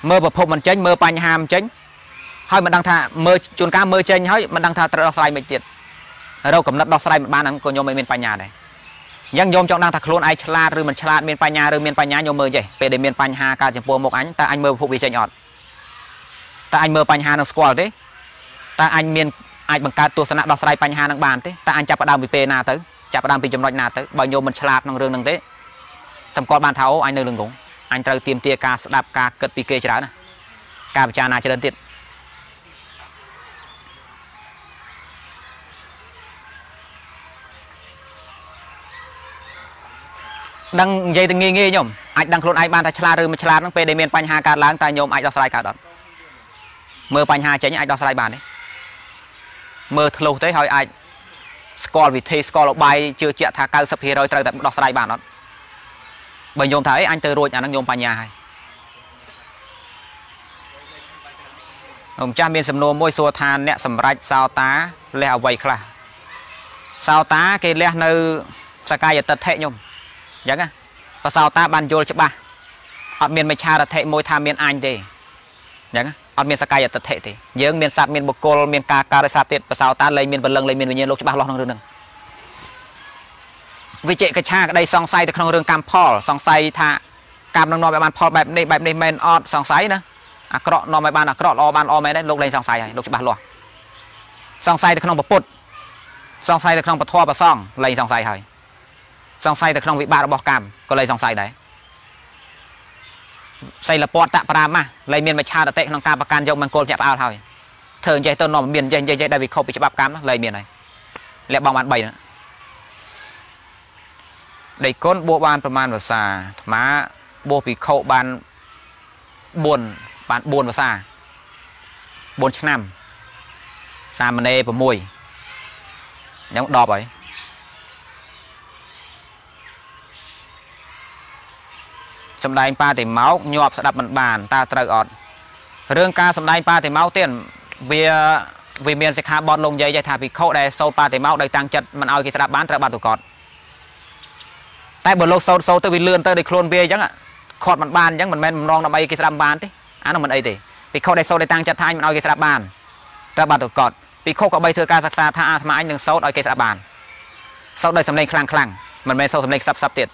មើលប្រភពមិនចេញមើលបញ្ហាមិនចេញហើយមិនដឹងថាមើលជួនកាលមើលចេញហើយមិនដឹងថាត្រូវដោះស្រាយមិនទៀតរកកំណត់ដោះស្រាយមិនបានហ្នឹងក៏ញោមមិនមានបញ្ញាដែរអញ្ចឹងញោមចង់ដឹងថាខ្លួនឯងឆ្លាតឬមិនឆ្លាតមានបញ្ញាឬមានបញ្ញាញោមមើលចេះពេលដែលមានបញ្ហាកើតចំពោះមុខអញតើអញមើលប្រភពវាចេញអត់តើអញមើលបញ្ហានឹងស្គាល់ទេតើអញមានអាចបង្កើតទស្សនៈដោះស្រាយបញ្ហានឹងបានទេតើអញចាប់ផ្ដើមពីពេលណាទៅ ចាប់ផ្ដើមពីចំណុចណាទៅបើញោមមិនឆ្លាតក្នុងរឿងហ្នឹងទេសម្គាល់បានថាអូអញនៅលងងអញត្រូវទៀមទាការស្ដាប់ការគិតពីគេច្រើនណាការពិចារណាច្រើនទៀតដឹងនិយាយទៅងាយងាយញោមអាចដឹងខ្លួនឯងបានថាឆ្លាតឬមិនឆ្លាតហ្នឹងពេលដែលមានបញ្ហាកើតឡើងតើញោមអាចដោះស្រាយកើតអត់មើលបញ្ហាចេញអាចដោះស្រាយបានទេមើលធ្លុះទេហើយអាច ស្គាល់វិធីស្គាល់អបាយជឿជាក់ថា90%ត្រូវតែដោះស្រាយបានអត់បើញោមថាអីអញទៅរួចអាហ្នឹងញោមបញ្ញាហើយអម្ចាស់មានសំណួរមួយសួរថាអ្នកសម្រេចសោតាលះអ្វីខ្លះសោតាគេលះនៅសកាយតិដ្ឋិញោមអញ្ចឹងណាបើសោតាបានយល់ច្បាស់អត់មានមិឆារថិមួយថាមានអញទេអញ្ចឹង អត់មានសកាយតិដ្ឋិទេយើងមានសត្វមានបុគ្គលមានការការសត្វទៀតប្រសោតាលែងមានពលឹងលែងមានវិញ្ញាណលោកច្បាស់លាស់ក្នុងរឿងហ្នឹងវិជិកឆាក្តីសង្ស័យទៅក្នុងរឿងកម្មផលសង្ស័យថាកម្មនឹងនាំឲ្យបានផលបែបនេះបែបនេះមិនអត់សង្ស័យណាអាក្រក់នាំឲ្យបានអាក្រក់ល្អបានល្អមែនទេលោកលែងសង្ស័យហើយលោកច្បាស់លាស់សង្ស័យទៅក្នុងពុទ្ធសង្ស័យទៅក្នុងពធប្រសងលែងសង្ស័យហើយសង្ស័យទៅក្នុងវិបាករបស់កម្មក៏លែងសង្ស័យដែរ សីលពតតប្រាមាលែងមានមច្ឆាតតិក្នុងការប្រកាន់យកមង្គលញាក់ផ្អើលហើយធ្វើអញ្ចេះទៅនាំមានអញ្ចេះអញ្ចេះដែលវាខុសពីច្បាប់កម្មលែងមានហើយលះបងបាន3ហ្នឹងដីគុណបួសបានប្រមាណភាសាអាត្មាបួសភិក្ខុបាន4បាន4ភាសា4ឆ្នាំសាមណេរ6អញ្ចឹង10ហើយ សំដែងប៉ាតិម៉ោកញាប់ស្ដាប់មិនបានតើត្រូវអត់រឿងការសំដែងប៉ាតិម៉ោកទៀតវាវាមានសិក្ខាបទលោកនិយាយថាភិក្ខុដែលសូត្រប៉ាតិម៉ោកដោយតាំងចិត្តមិនឲ្យគេស្ដាប់បានត្រូវបាត់ទៅកត់តែបើលោកសូត្រសូត្រទៅវាលឿនទៅដោយខ្លួនវាអញ្ចឹងខាត់មិនបានអញ្ចឹងមិនមែនបំណងដើម្បីគេស្ដាប់បានទេអានោះមិនអីទេភិក្ខុដែលសូត្រដោយតាំងចិត្តថាមិនឲ្យគេស្ដាប់បានត្រូវបាត់ទៅកត់ភិក្ខុក៏បីធ្វើការសិក្សាថាអាត្មាអញនឹងសូត្រឲ្យគេស្ដាប់បានសូត្រដោយសំឡេងខ្លាំងខ្លាំងមិនមែនសូត្រសំឡេងខ្សឹបខ្សឹបទៀត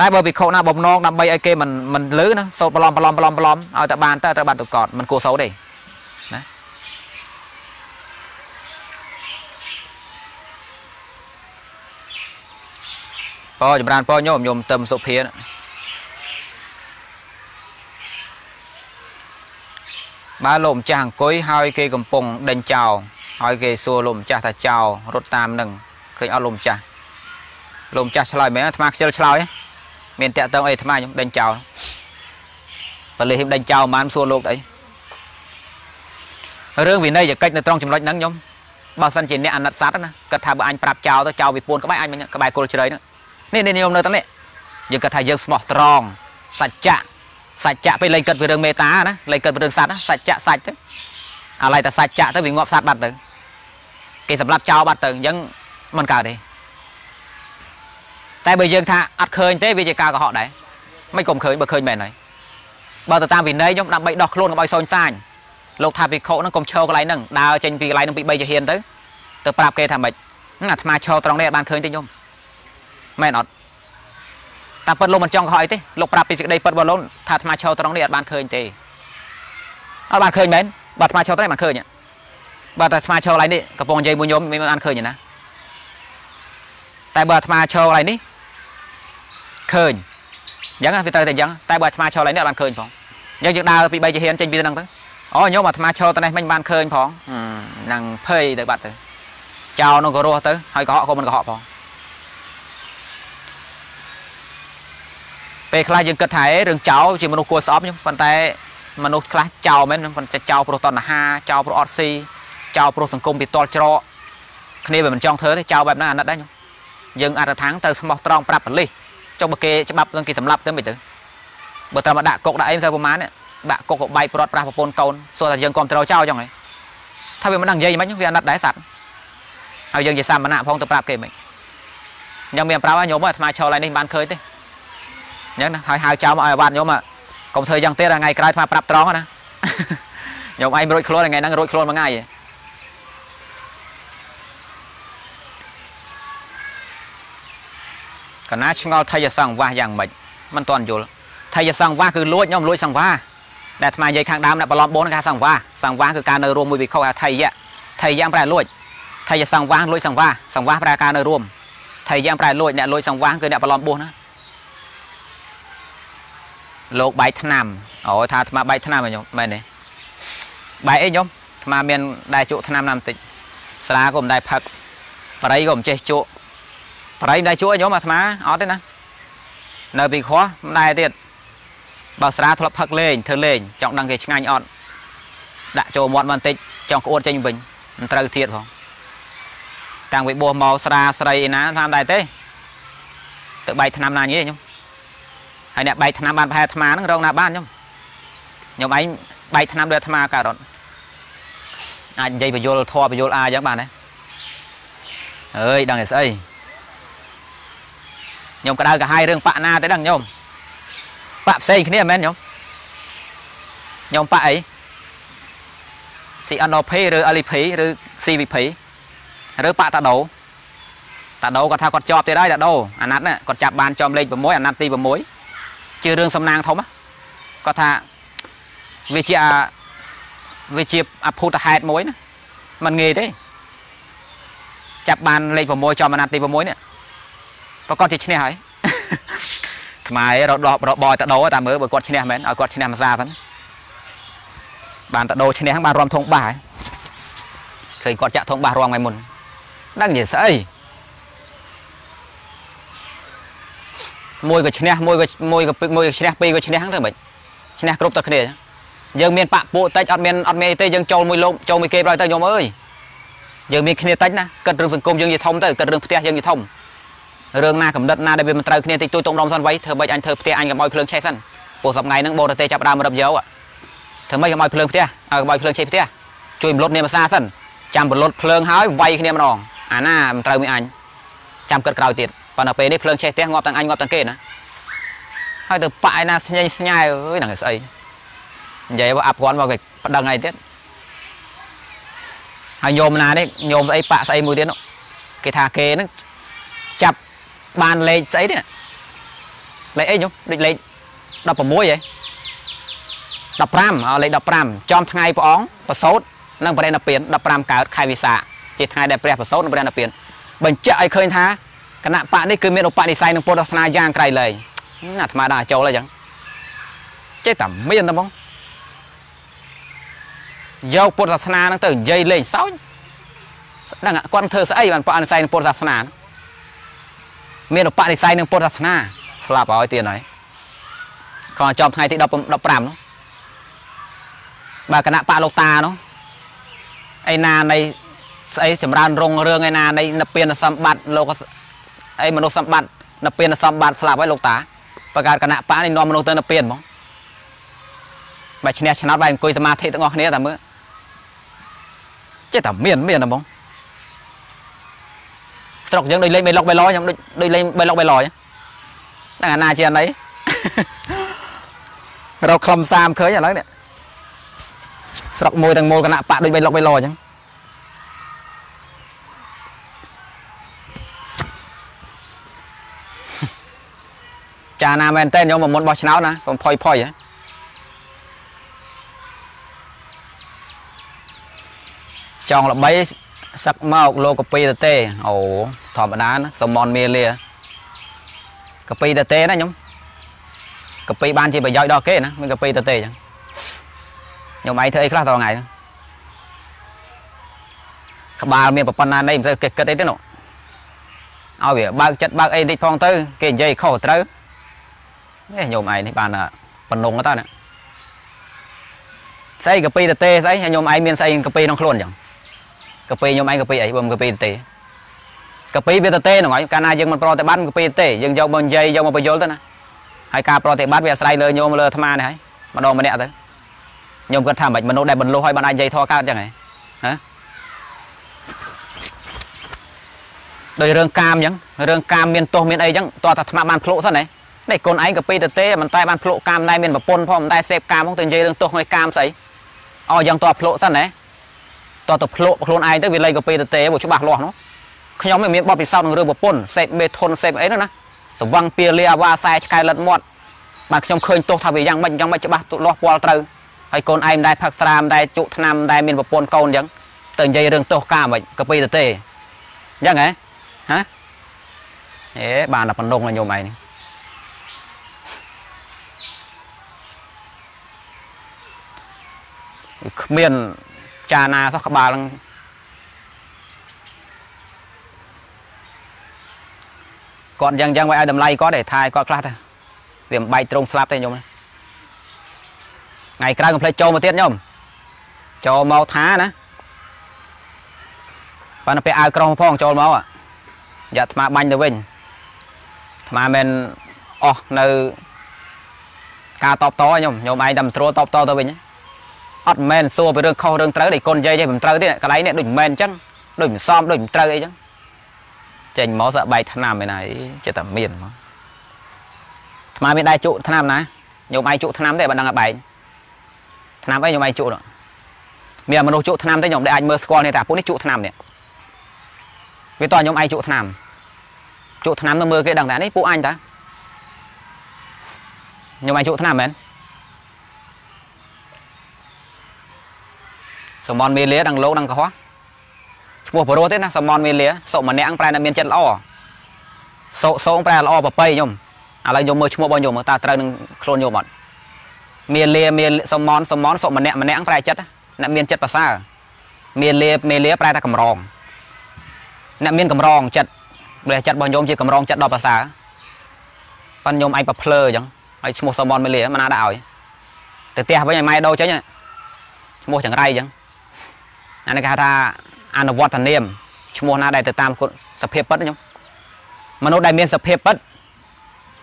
តែបើភិក្ខុណាបំណងដើម្បីឲ្យគេមិនមិនលឺណាសូត្រប្រឡំប្រឡំប្រឡំប្រឡំឲ្យតែបានទៅត្រូវបាត់ទៅកត់មិនគួរសូត្រទេណាពរចម្រើនពរញោមញោមទឹមសុភាបើលោកម្ចាស់អង្គុយហើយគេកំពុងដេញចោលហើយគេសួរលោកម្ចាស់ថាចោលរត់តាមនឹងឃើញអត់លោកម្ចាស់លោកម្ចាស់ឆ្លើយមែនអាត្មាខ្ជិលឆ្លើយ មានតាក់តងអីអាត្មាខ្ញុំដេញចោលប៉ូលីសខ្ញុំដេញចោលមិនបានសួរលោកទៅអីរឿងវិន័យយកិច្ចនៅត្រង់ចំណុចហ្នឹងខ្ញុំបើសិនជាអ្នកអាណិតសត្វណាគាត់ថាបើអញប្រាប់ចោលទៅចោលវាពួនក្បែរអញមិនក្បែរគល់ជ្រៃហ្នឹងនេះនេះខ្ញុំនៅទាំងនេះយើងគាត់ថាយើងស្មោះត្រង់សច្ចៈសច្ចៈពេលលេងគិតពីរឿងមេត្តាណាលេងគិតពីរឿងសត្វណាសច្ចៈសាច់ទៅអាឡ័យតែសច្ចៈទៅវាងាប់សត្វបាត់ទៅគេសម្រាប់ចោលបាត់ទៅអញ្ចឹងមិនកើតទេ តែបើយើងថាអត់ឃើញទេវាជាការកុហកដែរមិនកុំឃើញបើឃើញមែនហើយបើទៅតាមវិន័យខ្ញុំដើម្បីដោះខ្លួនកុំឲ្យសោញសាញលោកថាភិក្ខុហ្នឹងកុំឈរកន្លែងហ្នឹងដើរចេញពីកន្លែងហ្នឹងពី3ជាហ៊ានទៅទៅប្រាប់គេថាម៉េចអាត្មាឈរត្រង់នេះបានឃើញទេខ្ញុំមែនអត់តាមពិតលោកមិនចង់កុហកអីទេលោកប្រាប់ពីសេចក្តីពិតរបស់លោកថាអាត្មាឈរត្រង់នេះអត់បានឃើញទេអត់បានឃើញមែនបើអាត្មាឈរត្រង់នេះបានឃើញបើតែអាត្មាឈរកន្លែងនេះកំពុងនិយាយមួយខ្ញុំមិនបានឃើញទេណាតែបើអាត្មាឈរកន្លែងនេះ ឃើញអញ្ចឹងវាត្រូវតែអញ្ចឹងតែបើអាត្មាឈរកន្លែងនេះអត់បានឃើញផងអញ្ចឹងយើងដើរពី3ជាហ៊ានចេញពីហ្នឹងទៅអូញោមអាត្មាឈរទៅនេះមិនបានឃើញផងហ្នឹងភ័យទៅបាត់ទៅចោលនោះក៏រស់ទៅហើយកុហកក៏មិនកុហកផងពេលខ្លះយើងគិតថារឿងចោលជាមនុស្សគួរស្អប់ខ្ញុំប៉ុន្តែមនុស្សខ្លះចោលមែនប៉ុន្តែចោលព្រោះតណ្ហាចោលព្រោះអត់ស៊ីចោលព្រោះសង្គមពីតល់ច្រកគ្នាវាមិនចង់ធ្វើទេចោលបែបហ្នឹងអាណិតដែរខ្ញុំយើងអត់ថាងទៅស្មោះត្រង់ប្រាប់ប៉លិស ចុះបើគេច្បាប់នឹងគេសម្លាប់ទៅមិនទៅបើតាមដាក់គុកដាក់អីទៅប្រហែលដាក់គុកក៏បែកព្រាត់ប្រាស់ប្រពន្ធកូនសួរថាយើងគ្រប់ត្រូលចោលចឹងហីថាវាមិនដឹងនិយាយមិនវាអាណិតដែរសัตว์ហើយយើងជាសាមណៈផងទៅប្រាប់គេមិនខ្ញុំមានប្រាប់ញោមអាត្មាឈរឡើងនេះបានឃើញទេអញ្ចឹងណាហើយហៅចោលមកឲ្យអាវ៉ាត់ញោមកុំធ្វើយ៉ាងទៀតថ្ងៃក្រោយអាត្មាប្រាប់ត្រង់ណាញោមឯងរួចខ្លួនថ្ងៃហ្នឹងរួចខ្លួនមួយថ្ងៃឯ កណាឆ្ងល់ថយសង្វាសយ៉ាងម៉េចមិនទាន់យល់ថយសង្វាសគឺលួចខ្ញុំលួចសង្វាសដែលអាត្មានិយាយខាងដើមអ្នកបឡំបូនគេថាសង្វាសសង្វាសគឺការនៅរួមមួយវិខុសថាថយៈថយៈប្រែលួចថយសង្វាសលួចសង្វាសសង្វាសប្រែការនៅរួមថយៈប្រែលួចអ្នកលួចសង្វាសគឺអ្នកបឡំបូនណាលោកបែកឆ្នាំអូថាអាត្មាបែកឆ្នាំខ្ញុំមែនទេបែកអីខ្ញុំអាត្មាមានដែរជក់ឆ្នាំណាបន្តិចស្រាក៏មិនដែរផឹកបរិយក៏មិនចេះជក់ បរិយមិនដែរជក់ខ្ញុំអាត្មាអត់ទេណានៅពីខោះមិនដែរទៀតបើស្រាធ្លាប់ផឹកលេងធ្វើលេងចង់ដឹងគេឆ្ងាញ់អត់ដាក់ចូលមាត់បន្តិចចង់ក្អួតចេញវិញមិនត្រូវទៀតផងតាំងពីបោះមកស្រាស្រីឯណាតាមដែរទេទៅបែកឆ្នាំណាញីខ្ញុំហើយអ្នកបែកឆ្នាំបានប្រហែលអាត្មាហ្នឹងរងណាបានខ្ញុំខ្ញុំឯងបែកឆ្នាំដូចអាត្មាកើតអត់អាចនិយាយបញ្យលធေါ်បញ្យលអាអញ្ចឹងបានទេអើយដឹងតែស្អី ខ្ញុំក្តៅកាហាយរឿងបាក់ណាទេដឹងខ្ញុំបាក់ផ្សេងគ្នាមែនខ្ញុំខ្ញុំបាក់អី CNOP ឬ LP ឬ CVP ឬបាក់តាដោតាដោគាត់ថាគាត់ជាប់ទៀតហើយតាដោអាណត្តិគាត់ចាប់បានចំលេខ6អាណត្តិទី6ជារឿងសំណាងធំគាត់ថាវាជាវាជាអភូតហេតុមួយណាมันងាយទេចាប់បានលេខ6ចំអាណត្តិទី6នេះ ប្រកាសជាឈ្នះហើយខ្មែររដបរបតដោតែមើលបើគាត់ឈ្នះមែនឲ្យគាត់ឈ្នះមួយសាហ្នឹងបានតដោឈ្នះបានរំធងបាសឃើញគាត់ចាក់ធងបាសរំថ្ងៃមុនដឹងនិយាយស្អីមួយក៏ឈ្នះមួយក៏មួយក៏មួយក៏ឈ្នះពីរក៏ឈ្នះហ្នឹងទៅមិនឈ្នះគ្រប់តែគ្នាយើងមានបាក់ពួកតិចអត់មានអត់មានអីទេយើងចូលមួយលោកចូលមួយគេប្រយទៅញោមអើយយើងមានគ្នាតិចណាគិតរឿងសង្គមយើងនិយាយធំទៅគិតរឿងផ្ទះយើងនិយាយធំ រឿងណាកំណត់ណាដែលវាមិនត្រូវគ្នាតិចតួចតុងដុំសិនໄວធ្វើបិចអញធ្វើផ្ទះអញកុំឲ្យភ្លើងឆេះសិនព្រោះសប្ងៃហ្នឹងបូរទេចាប់ដើមរឹបយកធ្វើម៉េចកុំឲ្យភ្លើងផ្ទះឲ្យកុំឲ្យភ្លើងឆេះផ្ទះជួយបលត់នាមសាសិនចាំបលត់ភ្លើងហើយវាយគ្នាម្ដងអាណាមិនត្រូវមួយអញចាំគិតក្រោយទៀតប៉ុន្តែពេលនេះភ្លើងឆេះផ្ទះងាប់ទាំងអញងាប់ទាំងគេណាហើយទៅប៉ឯណាស្ញែងស្ញែអើយហ្នឹងស្អីនិយាយមកអាប់គាត់មកគេប្តឹងអីទៀតហើយញោមណានេះញោមស្អីប៉ស្អីមួយទៀតគេថាគេហ្នឹងចាប់ បានលេខស្អីនេះលេខអីញោមដូចលេខ16ហ៎15លេខ15ចំថ្ងៃព្រះអង្គប្រសូតនិងបរិណពៀន15កើតខែវិសាជាថ្ងៃដែលព្រះប្រសូតនិងបរិណពៀនបញ្ជាក់ឲ្យឃើញថាគណៈបកនេះគឺមានឧបនិស្ស័យនឹងពុទ្ធសាសនាយ៉ាងក្រៃលែងអាត្មាដាក់ចូលអញ្ចឹងចេះតែមានតែហ្មងយកពុទ្ធសាសនាហ្នឹងទៅនិយាយលេងសើចដឹងគាត់ធ្វើស្អីបានបកនិស្ស័យនឹងពុទ្ធសាសនា មានឧបនិស្ស័យនឹងពុទ្ធសាសនាស្លាប់ហើយទៀតហើយគាត់ចំថ្ងៃទី10 15នោះបើគណៈបកលោកតានោះឯណានៃស្អីចម្រើនរុងរឿងឯណានៃនិព្វានសម្បត្តិលោកអីមនុស្សសម្បត្តិនិព្វានសម្បត្តិស្លាប់ហើយលោកតាបង្កើតគណៈបកនេះនាំមនុស្សទៅនិព្វានហ្មងបើឈ្នះឆ្នោតបែរអង្គុយសមាធិទាំងអស់គ្នាតែមើលចេះតែមានមានហ្មង ស្រុកយើងដូចលេងបីលុកបីឡខ្ញុំដូចដូចលេងបីលុកបីឡហ្នឹងអាណាជាអាណីរកខ្លឹមសារឃើញឥឡូវនេះស្រុកមួយទាំងមូលគណៈបកដូចបីលុកបីឡអញ្ចឹងចាណាមែនតើញោមមុនបោះឆ្នោតណាកុំផុយផុយហ៎ចង់ល្បី សឹកមកលោកកពីទៅទេអូធម្មតាណាសមនមេលាកពីទៅទេណាញោមកពីបានជាប្រយោជន៍ដល់គេណាមានកពីទៅទេអញ្ចឹងញោមឯងធ្វើអីខ្លះតថ្ងៃហ្នឹងក្បាលមានប្រព័ន្ធណានៃមិនទៅគេគិតអីទេនោះឲ្យវាបើកចិត្តបើកអីតិចផងទៅគេនិយាយខុសត្រូវនេះញោមឯងនេះបានបំណងតើណាស្អីកាពីតទេស្អីញោមឯងមានស្អីកាពីក្នុងខ្លួនអញ្ចឹង កាពីញោមឯងកាពីអីបើមិនកាពីតទេកាពីវាតទេហ្នឹងហើយកាលណាយើងមិនប្រតិបត្តិកាពីទេយើងយកមកនិយាយយកមកបញ្យលទៅណាហើយការប្រតិបត្តិវាអាស្រ័យលើញោមលើអាត្មានេះហើយម្ដងម្នាក់ទៅញោមគាត់ថាមិនមនុស្សដែលបន្លុះឲ្យបានអាចនិយាយធေါ်កើតអញ្ចឹងហ៎ហ៎ដោយរឿងកាមអញ្ចឹងរឿងកាមមានទោសមានអីអញ្ចឹងតើអាត្មាបានភ្លុកសិនហ៎នេះកូនឯងក៏ពីទៅទេមិនតែបានភ្លុកកាមដែរមានប្រពន្ធផងមិនតែសេពកាមផងទៅនិយាយរឿងទោសនៃកាមស្អីអោយ៉ាងតើភ្លុកសិនណា តើទៅភ្លុកខ្លួនឯងទៅវាលៃក៏ពីទៅទេវាច្បាស់លាស់នោះខ្ញុំមិនមានបទពិសោធន៍នឹងរឿងប្រពន្ធសេពមេធនសេពអីនោះណាសវੰងពៀលាអាវ៉ាខ្សែឆ្កែលិតមាត់បាទខ្ញុំឃើញទោសថាវាយ៉ាងម៉េចយ៉ាងម៉េចច្បាស់លាស់ពាល់ត្រូវហើយកូនឯងមិនដែលផឹកស្រាមដែលជក់ថ្នាំដែលមានប្រពន្ធកូនអញ្ចឹងទៅនិយាយរឿងទោសកាមមិនក៏ពីទៅទេអញ្ចឹងហ៎ហ៎អេបានតែប៉ុណ្ណឹងខ្ញុំឯងនេះគ្មាន ចាណាសោះក្បាលនឹងគាត់យ៉ាងយ៉ាងឲ្យតម្លៃគាត់ទេថាឲ្យគាត់ខ្លះទៅវាមិនបែកត្រង់ស្លាប់ទេញោមថ្ងៃក្រោយកុំភ្លេចចូលមកទៀតញោមចូលមកថាណាប៉ុន្តែពេលអាវក្រោះផងចូលមកយ៉ាអាត្មាបាញ់ទៅវិញអាត្មាមិនអស់នៅការតបតញោមញោមឯងតែមិនស្រួលតបតទៅវិញ អត់មែនសួរពីរឿងខុសរឿងត្រូវដែលកូននិយាយទេមិនត្រូវទេកន្លែងនេះដូចមិនមែនអញ្ចឹងដូចមិនសមដូចមិនត្រូវអីចឹងចេញមកសបែកឆ្នាំឯណាចិត្តតែមានហ្មងថ្មមានដែរជក់ឆ្នាំណាញោមឯងជក់ឆ្នាំទេបើដឹងឲ្យបែកឆ្នាំអីញោមឯងជក់នោះមានមនុស្សជក់ឆ្នាំទេញោមដែលអាចមើលស្គាល់នេះថាពួកនេះជក់ឆ្នាំនេះវាតោះញោមឯងជក់ឆ្នាំជក់ឆ្នាំទៅមើលគេដឹងថានេះពួកអញតាញោមឯងជក់ឆ្នាំមែន សមនមេលាដឹងលោកដឹងកុហកឈ្មោះបរោះទេណាសមនមេលាសុម្នាក់ប្រែតែមានចិត្តល្អសុសងប្រែល្អប្របីខ្ញុំឥឡូវខ្ញុំមើលឈ្មោះរបស់ខ្ញុំមើលតើត្រូវនឹងខ្លួនខ្ញុំអត់មេលាមេសមនសមនសុម្នាក់ម្នាក់ប្រែចិត្តអ្នកមានចិត្តប្រសើរមេលាមេលាប្រែតែកម្រងអ្នកមានកម្រងចិត្តព្រះចិត្តរបស់ខ្ញុំជាកម្រងចិត្តដល់ប្រសើរប៉ាន់ខ្ញុំឯងប្រភ្លើអញ្ចឹងហើយឈ្មោះសមនមេលាមិនណាដាក់ឲ្យទៅផ្ទះវិញឲ្យម៉ែដូរចេញឈ្មោះចង្រៃអញ្ចឹង អានេះគេហៅថាអនុវត្តនាមឈ្មោះណាដែលទៅតាមសភាពពិតខ្ញុំមនុស្សដែលមានសភាពពិត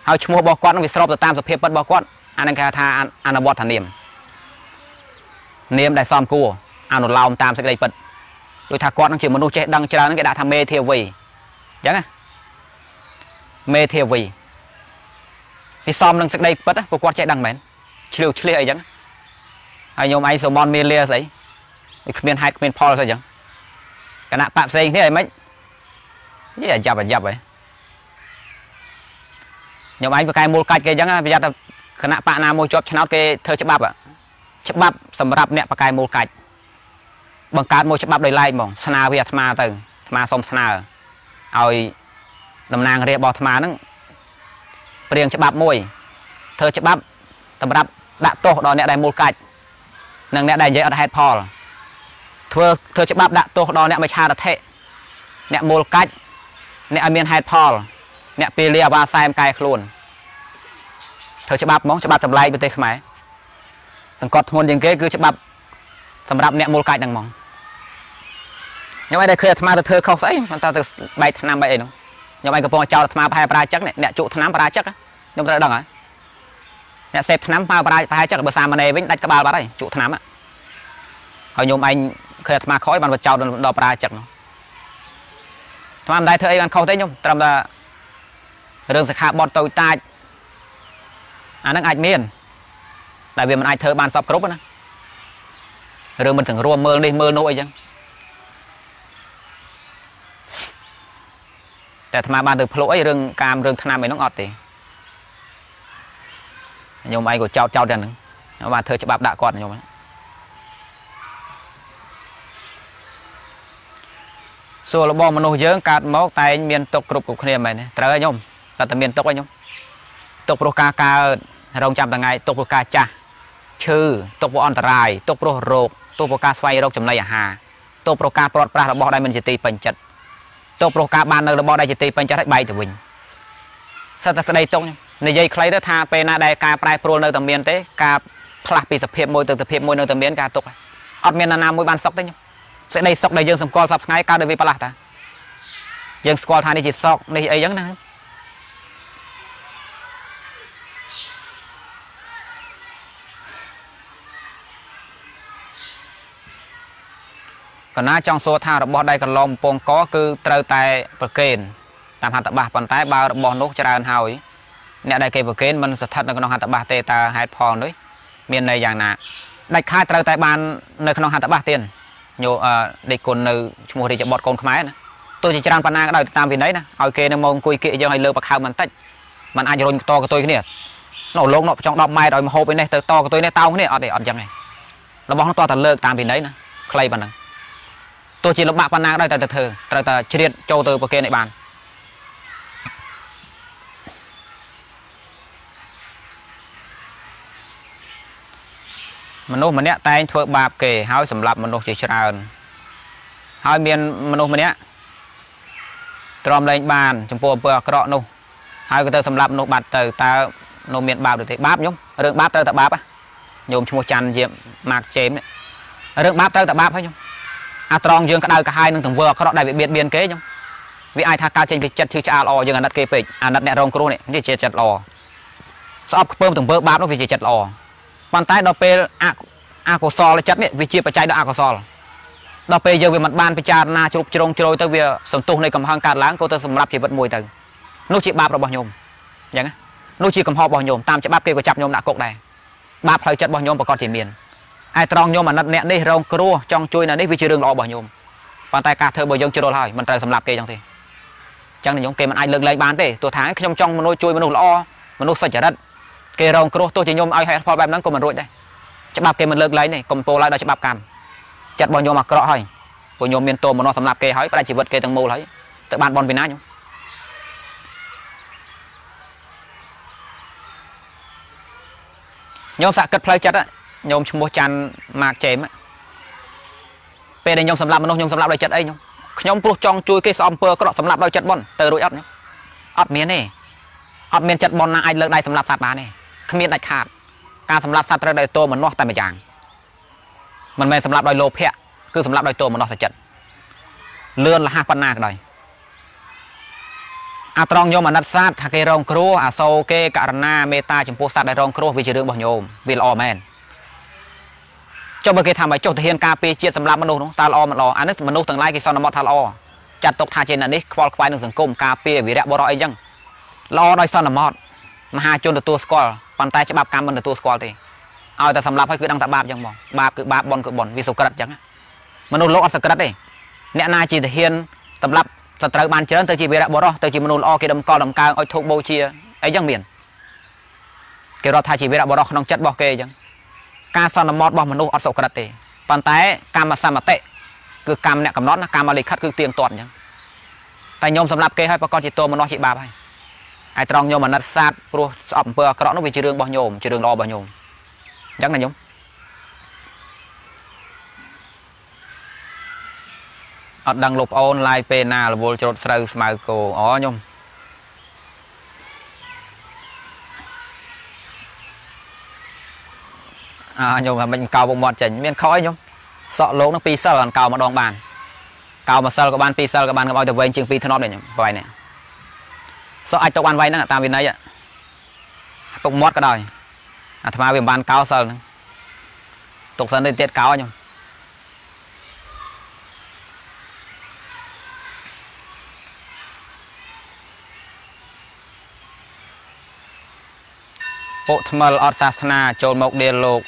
ហើយឈ្មោះរបស់គាត់នឹងវាស្របទៅតាមសភាពពិតរបស់គាត់អានេះគេហៅថាអនុវត្តនាមនាមដែលសមគួរអនុលោមតាមសេចក្តីពិតដូចថាគាត់នឹងជាមនុស្សចេះដឹងច្រើនគេដាក់ថាមេធាវីអញ្ចឹងណាមេធាវីវាសមនឹងសេចក្តីពិតព្រោះគាត់ចេះដឹងមែនឆ្លៀវឆ្លៀសអីចឹងហើយញោមឯងសមនមានលាស្អី វាគ្មានហេតុគ្មានផលស្អីចឹងគណៈបកផ្សេងគ្នាអីមិនយីអាយ៉ាប់អាយ៉ាប់ហ៎ញោមឯងប្រកែមូលកាច់គេចឹងប្រយ័ត្នថាគណៈបកណាមួយជាប់ឆ្នោតគេធ្វើច្បាប់ច្បាប់សម្រាប់អ្នកប្រកែមូលកាច់បង្កើតមួយច្បាប់ដោយឡែកហ្មងស្នើវាអាត្មាទៅអាត្មាសូមស្នើឲ្យតំណាងរាស្ត្ររបស់អាត្មាហ្នឹងព្រៀងច្បាប់មួយធ្វើច្បាប់សម្រាប់ដាក់ទោសដល់អ្នកដែលមូលកាច់និងអ្នកដែលនិយាយអត់ហេតុផល ធ្វើធ្វើច្បាប់ដាក់ទោសដល់អ្នកមិឆារថិអ្នកមូលកាច់អ្នកឲ្យមានហេតុផល អ្នកពេលលាអាវ៉ាសែមកែខ្លួនធ្វើច្បាប់ហ្មងច្បាប់ចម្លែកប្រទេសខ្មែរសង្កត់ធ្ងន់ជាងគេគឺច្បាប់សម្រាប់អ្នកមូលកាច់ហ្នឹងហ្មងខ្ញុំឯងតែឃើញអាត្មាទៅធ្វើខុសស្អីមិនតើទៅបែកឆ្នាំបែកអីហ្នឹងខ្ញុំឯងកំពុងចោលអាត្មាប្រហែលប្រាជឹកអ្នកជក់ឆ្នាំប្រាជឹកខ្ញុំត្រូវដឹងហើយអ្នកសេពឆ្នាំប្រើប្រាប្រហែលចឹកបើសាមណេរវិញដាច់ក្បាលបាត់ហើយជក់ឆ្នាំហើយខ្ញុំឯង ឃើញអាត្មាខ້ອຍបានបចោតដល់ប្រាចឹកអាត្មាមិនដែរធ្វើអីបានខុសទេខ្ញុំត្រឹមតែរឿងសិក្ខាបទតូចតាចអាហ្នឹងអាចមានតែវាមិនអាចធ្វើបានសពគ្រប់ណារឿងមិនទាំងរួមមើលនេះមើលនោះអីចឹងតែអាត្មាបានទៅភ្លុកអីរឿងកាមរឿងឆ្នាំអីហ្នឹងអត់ទេខ្ញុំឯងក៏ចោតចោតតែហ្នឹងខ្ញុំបានធ្វើច្បាប់ដាក់គាត់ខ្ញុំ សួររបស់មនុស្សយើងកើតមកតែងមានទុកគ្រប់គ្រប់គ្នាមែនទេត្រូវហើយខ្ញុំតែតែមានទុកហើយខ្ញុំទុកព្រោះការកើតរងចាំថ្ងៃទុកព្រោះការចាស់ឈឺទុកព្រោះអន្តរាយទុកព្រោះរោគទុកព្រោះការស្វែងរកចំណីអាហារទុកព្រោះការព្រាត់ប្រាសរបស់ដែលមិនជាទីពេញចិត្តទុកព្រោះការបាននៅរបស់ដែលជាទីពេញចិត្តឲ្យបែកទៅវិញសិតតែក្តីទុកនិយាយខ្លីទៅថាពេលណាដែលការប្រែប្រួលនៅតែមានទេការផ្លាស់ពីសភាពមួយទៅសភាពមួយនៅតែមានការទុកអត់មានណាណាមួយបានសុកទេ សេចក្តីសុកដែលយើងសម្គាល់សពថ្ងៃកើតដោយវាផ្លាស់តាយើងស្គាល់ថានេះជាសុកនេះអីចឹងណាកណាចង់សួរថារបស់ដៃកន្លងកំពងកគឺត្រូវតែប្រកេនតាមហត្ថបាសប៉ុន្តែបើរបស់នោះច្រើនហើយអ្នកដែលគេប្រកេនមិនស្ថិតនៅក្នុងហត្ថបាសទេតើហេតុផលនោះមានន័យយ៉ាងណាដាច់ខាតត្រូវតែបាននៅក្នុងហត្ថបាសទៀត ញោដេកគុណនៅឈ្មោះរាជបុត្រកូនខ្មែរណាទោះជាច្រើនប៉ុណ្ណាក៏ដោយតាមវិន័យណាឲ្យគេនៅមកអង្គុយគៀកយើងឲ្យលើបខើបន្តិចมันអាចរុញតកតុយគ្នានៅលោកនោះចង់10ម៉ែត្រឲ្យមហូបឯនេះទៅតកតុយនេះតោងគ្នាអត់ទេអត់ចឹងទេរបស់នោះតតែលើកតាមវិន័យណាខ្លីប៉ុណ្ណឹងទោះជាលំបាកប៉ុណ្ណាក៏ដោយតែទៅធ្វើត្រូវតែជ្រៀតចូលទៅប្រគេនឲ្យបាន មនុស្សម្នាក់តែងធ្វើបាបគេហើយសម្លាប់មនុស្សជាច្រើនហើយមានមនុស្សម្នាក់ទ្រាំលែងបានចំពោះអំពើអាក្រក់នោះហើយក៏ទៅសម្លាប់មនុស្សបាត់ទៅតើនោះមានបាបឬទេបាបខ្ញុំរឿងបាបទៅតែបាបញោមឈ្មោះច័ន្ទជាម៉ាក់ជេមរឿងបាបទៅតែបាបហើយខ្ញុំអាត្រង់យើងក្តៅកាហាយនឹងទង្វើអាក្រក់ដែលវាបៀតបៀនគេខ្ញុំវាអាចថាកើតចេញពីចិត្តឈឺឆ្អាលល្អយើងអាណិតគេពេកអាណិតអ្នករងគ្រោះនេះនេះជាចិត្តល្អស្អប់ខ្ពើមទង្វើបាបនោះវាជាចិត្តល្អ ប៉ុន្តែដល់ពេលអកុសលចិត្តនេះវាជាបច្ច័យដល់អកុសលដល់ពេលយើងវាមិនបានពិចារណាជ្រុបជ្រងជ្រោយទៅវាសន្ទុះនៃកំហឹងកើតឡើងក៏ទៅសម្រាប់ជីវិតមួយទៅនោះជាបាបរបស់ញោមអញ្ចឹងនោះជាកំហុសរបស់ញោមតាមច្បាប់គេក៏ចាប់ញោមដាក់គុកដែរបាបផ្លូវចិត្តរបស់ញោមប្រកាសជាមានឯត្រង់ញោមអាណិតអ្នកនេះរងគ្រោះចង់ជួយនៅនេះវាជារឿងល្អរបស់ញោមប៉ុន្តែការធ្វើរបស់យើងជ្រុលហើយមិនត្រូវសម្រាប់គេអញ្ចឹងទេអញ្ចឹងញោមគេមិនអាចលើកលែងបានទេទោះថាខ្ញុំចង់មនុស្សជួយមនុស្សល្អមនុស្សសុចរិត គេរងគ្រោះទោះជាខ្ញុំឲ្យហេតុផលបែបហ្នឹងក៏មិនរួចដែរច្បាប់គេមិនលើកលែងទេកុំពោលឲ្យដល់ច្បាប់កម្មចិត្តរបស់ខ្ញុំអាក្រក់ហើយព្រោះខ្ញុំមានតោមនោះសម្រាប់គេហើយផ្ដាច់ជីវិតគេទាំងមូលហើយទៅបានបនពីណាខ្ញុំខ្ញុំសាក់គិតផ្លូវចិត្តខ្ញុំឈ្មោះច័ន្ទម៉ាកជេមពេលដែលខ្ញុំសម្លាប់មនុស្សខ្ញុំសម្លាប់ដោយចិត្តអីខ្ញុំខ្ញុំព្រោះចង់ជួយគេស្អំពើអាក្រក់សម្លាប់ដោយចិត្តបនទៅរួចអត់ខ្ញុំអត់មានទេអត់មានចិត្តបនណាអាចលើកដៃសម្រាប់សត្វបានទេ គ្មានដាច់ខាតការសម្រាប់សត្វត្រូវដោយតួមនោះតែម្យ៉ាងមិនមែនសម្រាប់ដោយលោភៈគឺសម្រាប់ដោយតួមនោះសចិត្តលឿនលះប៉ុណ្ណាក៏ដោយអាត្រង់ញោមអាណិតសត្វថាគេរងគ្រោះអាសូរគេករណាមេត្តាចំពោះសត្វដែលរងគ្រោះវាជារឿងរបស់ញោមវាល្អមែនចុះបើគេថាមកចុះទៅហ៊ានការពារជាតិសម្រាប់មនុស្សនោះតើល្អមិនល្អអានេះមនុស្សទាំងឡាយគេសន្មតថាល្អចាត់ទុកថាជាអ្នកនេះខ្វល់ខ្វាយនឹងសង្គមការពារវីរៈបរិយអីចឹងល្អដោយសន្មត មហាជនទទួលស្គាល់ប៉ុន្តែច្បាប់កម្មមិនទទួលស្គាល់ទេឲ្យតែសម្រាប់ឲ្យគឺដឹងតែបាបចឹងបងបាបគឺបាបបុណ្យគឺបុណ្យវាសុក្រិតចឹងមនុស្សលោកអត់សុក្រិតទេអ្នកណាជាទាហានសម្រាប់សត្រូវបានច្រើនទៅជាវីរៈបរិយទៅជាមនុស្សល្អគេដំកល់ដំកើងឲ្យធូបបូជាអីចឹងមានគេរាប់ថាជាវីរៈបរិយក្នុងចិត្តរបស់គេចឹងការសន្មតរបស់មនុស្សអត់សុក្រិតទេប៉ុន្តែកម្មសមតិគឺកម្មអ្នកកំណត់ណាកម្មលិខិតគឺទៀងទាត់អញ្ចឹងតែញោមសម្រាប់គេឲ្យប្រកាសជាតួមនុស្សជាបាបហើយ ហើយត្រង់ញោមអាណិតសាទព្រោះស្អប់អំពើអាក្រក់នោះវាជារឿងរបស់ញោមជារឿងល្អរបស់ញោមអញ្ចឹងណាញោមអត់ដឹងលោកប្អូនឡាយពេលណារវល់ច្រូតស្រូវស្មៅគោអូញោមអើញោមមិនកោពុកមាត់ចេញមានខុសអីញោមសក់លោកនឹង2សិលអនកោម្ដងបានកោមួយសិលក៏បាន2សិលក៏បានកុំឲ្យទៅវែងជាង2ធ្នប់នេះញោមប្រហែលនេះ សក់អាចទុកបានវែងហ្នឹងតាមវិន័យទុកមាត់ក៏ដោយអាត្មាវាមិនបានកោសិលហ្នឹងទុកសិនទៅទៀតកោញោមពុថ្មិលអត់សាសនាចូលមកដៀលលោក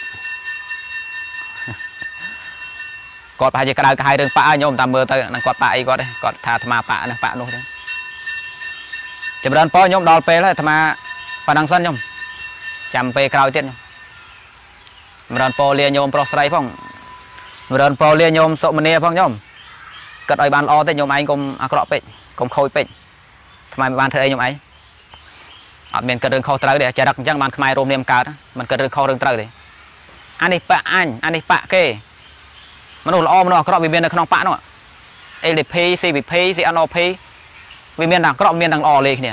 គាត់ប្រហែលជាក្តៅក្រហាយរឿងប៉ាញោមតាមមើលទៅនឹងគាត់ប៉ាអីគាត់ទេគាត់ថាអាត្មាប៉ានេះប៉ានោះចឹង ចម្រើនពរញោមដល់ពេលហើយអាត្មាប៉ណ្ណឹងសិនញោមចាំពេលក្រោយទៀតញោមចម្រើនពរលាញោមប្រុសស្រីផងចម្រើនពរលាញោមសុមនីផងញោមគិតឲ្យបានល្អទេញោមឯងកុំអាក្រក់ពេកកុំខូចពេកថ្មមិនបានធ្វើអីញោមឯងអត់មានគិតរឿងខុសត្រូវទេចរិតអញ្ចឹងបានខ្មែររួមនាមកើតមិនគិតរឿងខុសរឿងត្រូវទេអានេះប៉អញអានេះប៉គេមនុស្សល្អមនុស្សអាក្រក់វាមាននៅក្នុងបកនោះ LDP CVP CNOP វាមានទាំងអាក្រក់មានទាំងល្អលេគ្នា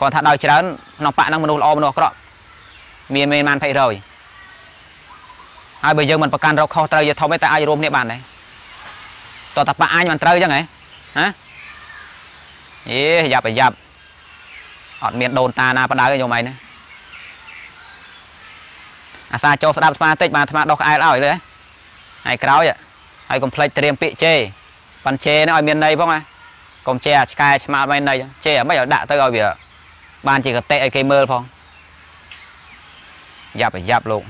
គាត់ថាដល់ច្រើនក្នុងបកហ្នឹងមនុស្សល្អមនុស្សអាក្រក់មានមានបាន20%ហើយបើយើងមិនប្រកាន់រកខុសត្រូវយធំទេតែអាចរួមគ្នាបានដែរតោះតាបកអញមិនត្រូវអញ្ចឹងហ៎ហ៎យេយ៉ាប់ប្រយ៉ាប់អត់មានដូនតាណាបដៅទេខ្ញុំឯងណាអាសាចូលស្ដាប់ស្មាតិចបានអាត្មាដោះក្អែលឲ្យលើហើយក្រោយហើយកុំភ្លេចត្រៀមពាក្យជេប៉ាន់ជេនេះឲ្យមានន័យផងណា កុំជេអាឆ្កែឆ្មាមិនន័យជេអាមិនឲ្យដាក់ទៅឲ្យវាបានជាកតិឲ្យគេមើលផងយ៉ាប់យ៉ាប់លោក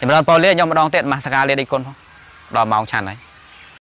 ចម្រើនប៉ូលីខ្ញុំម្ដងទៀតមកសកាលាដីគុណផងដល់ម៉ោងឆាន់ហើយ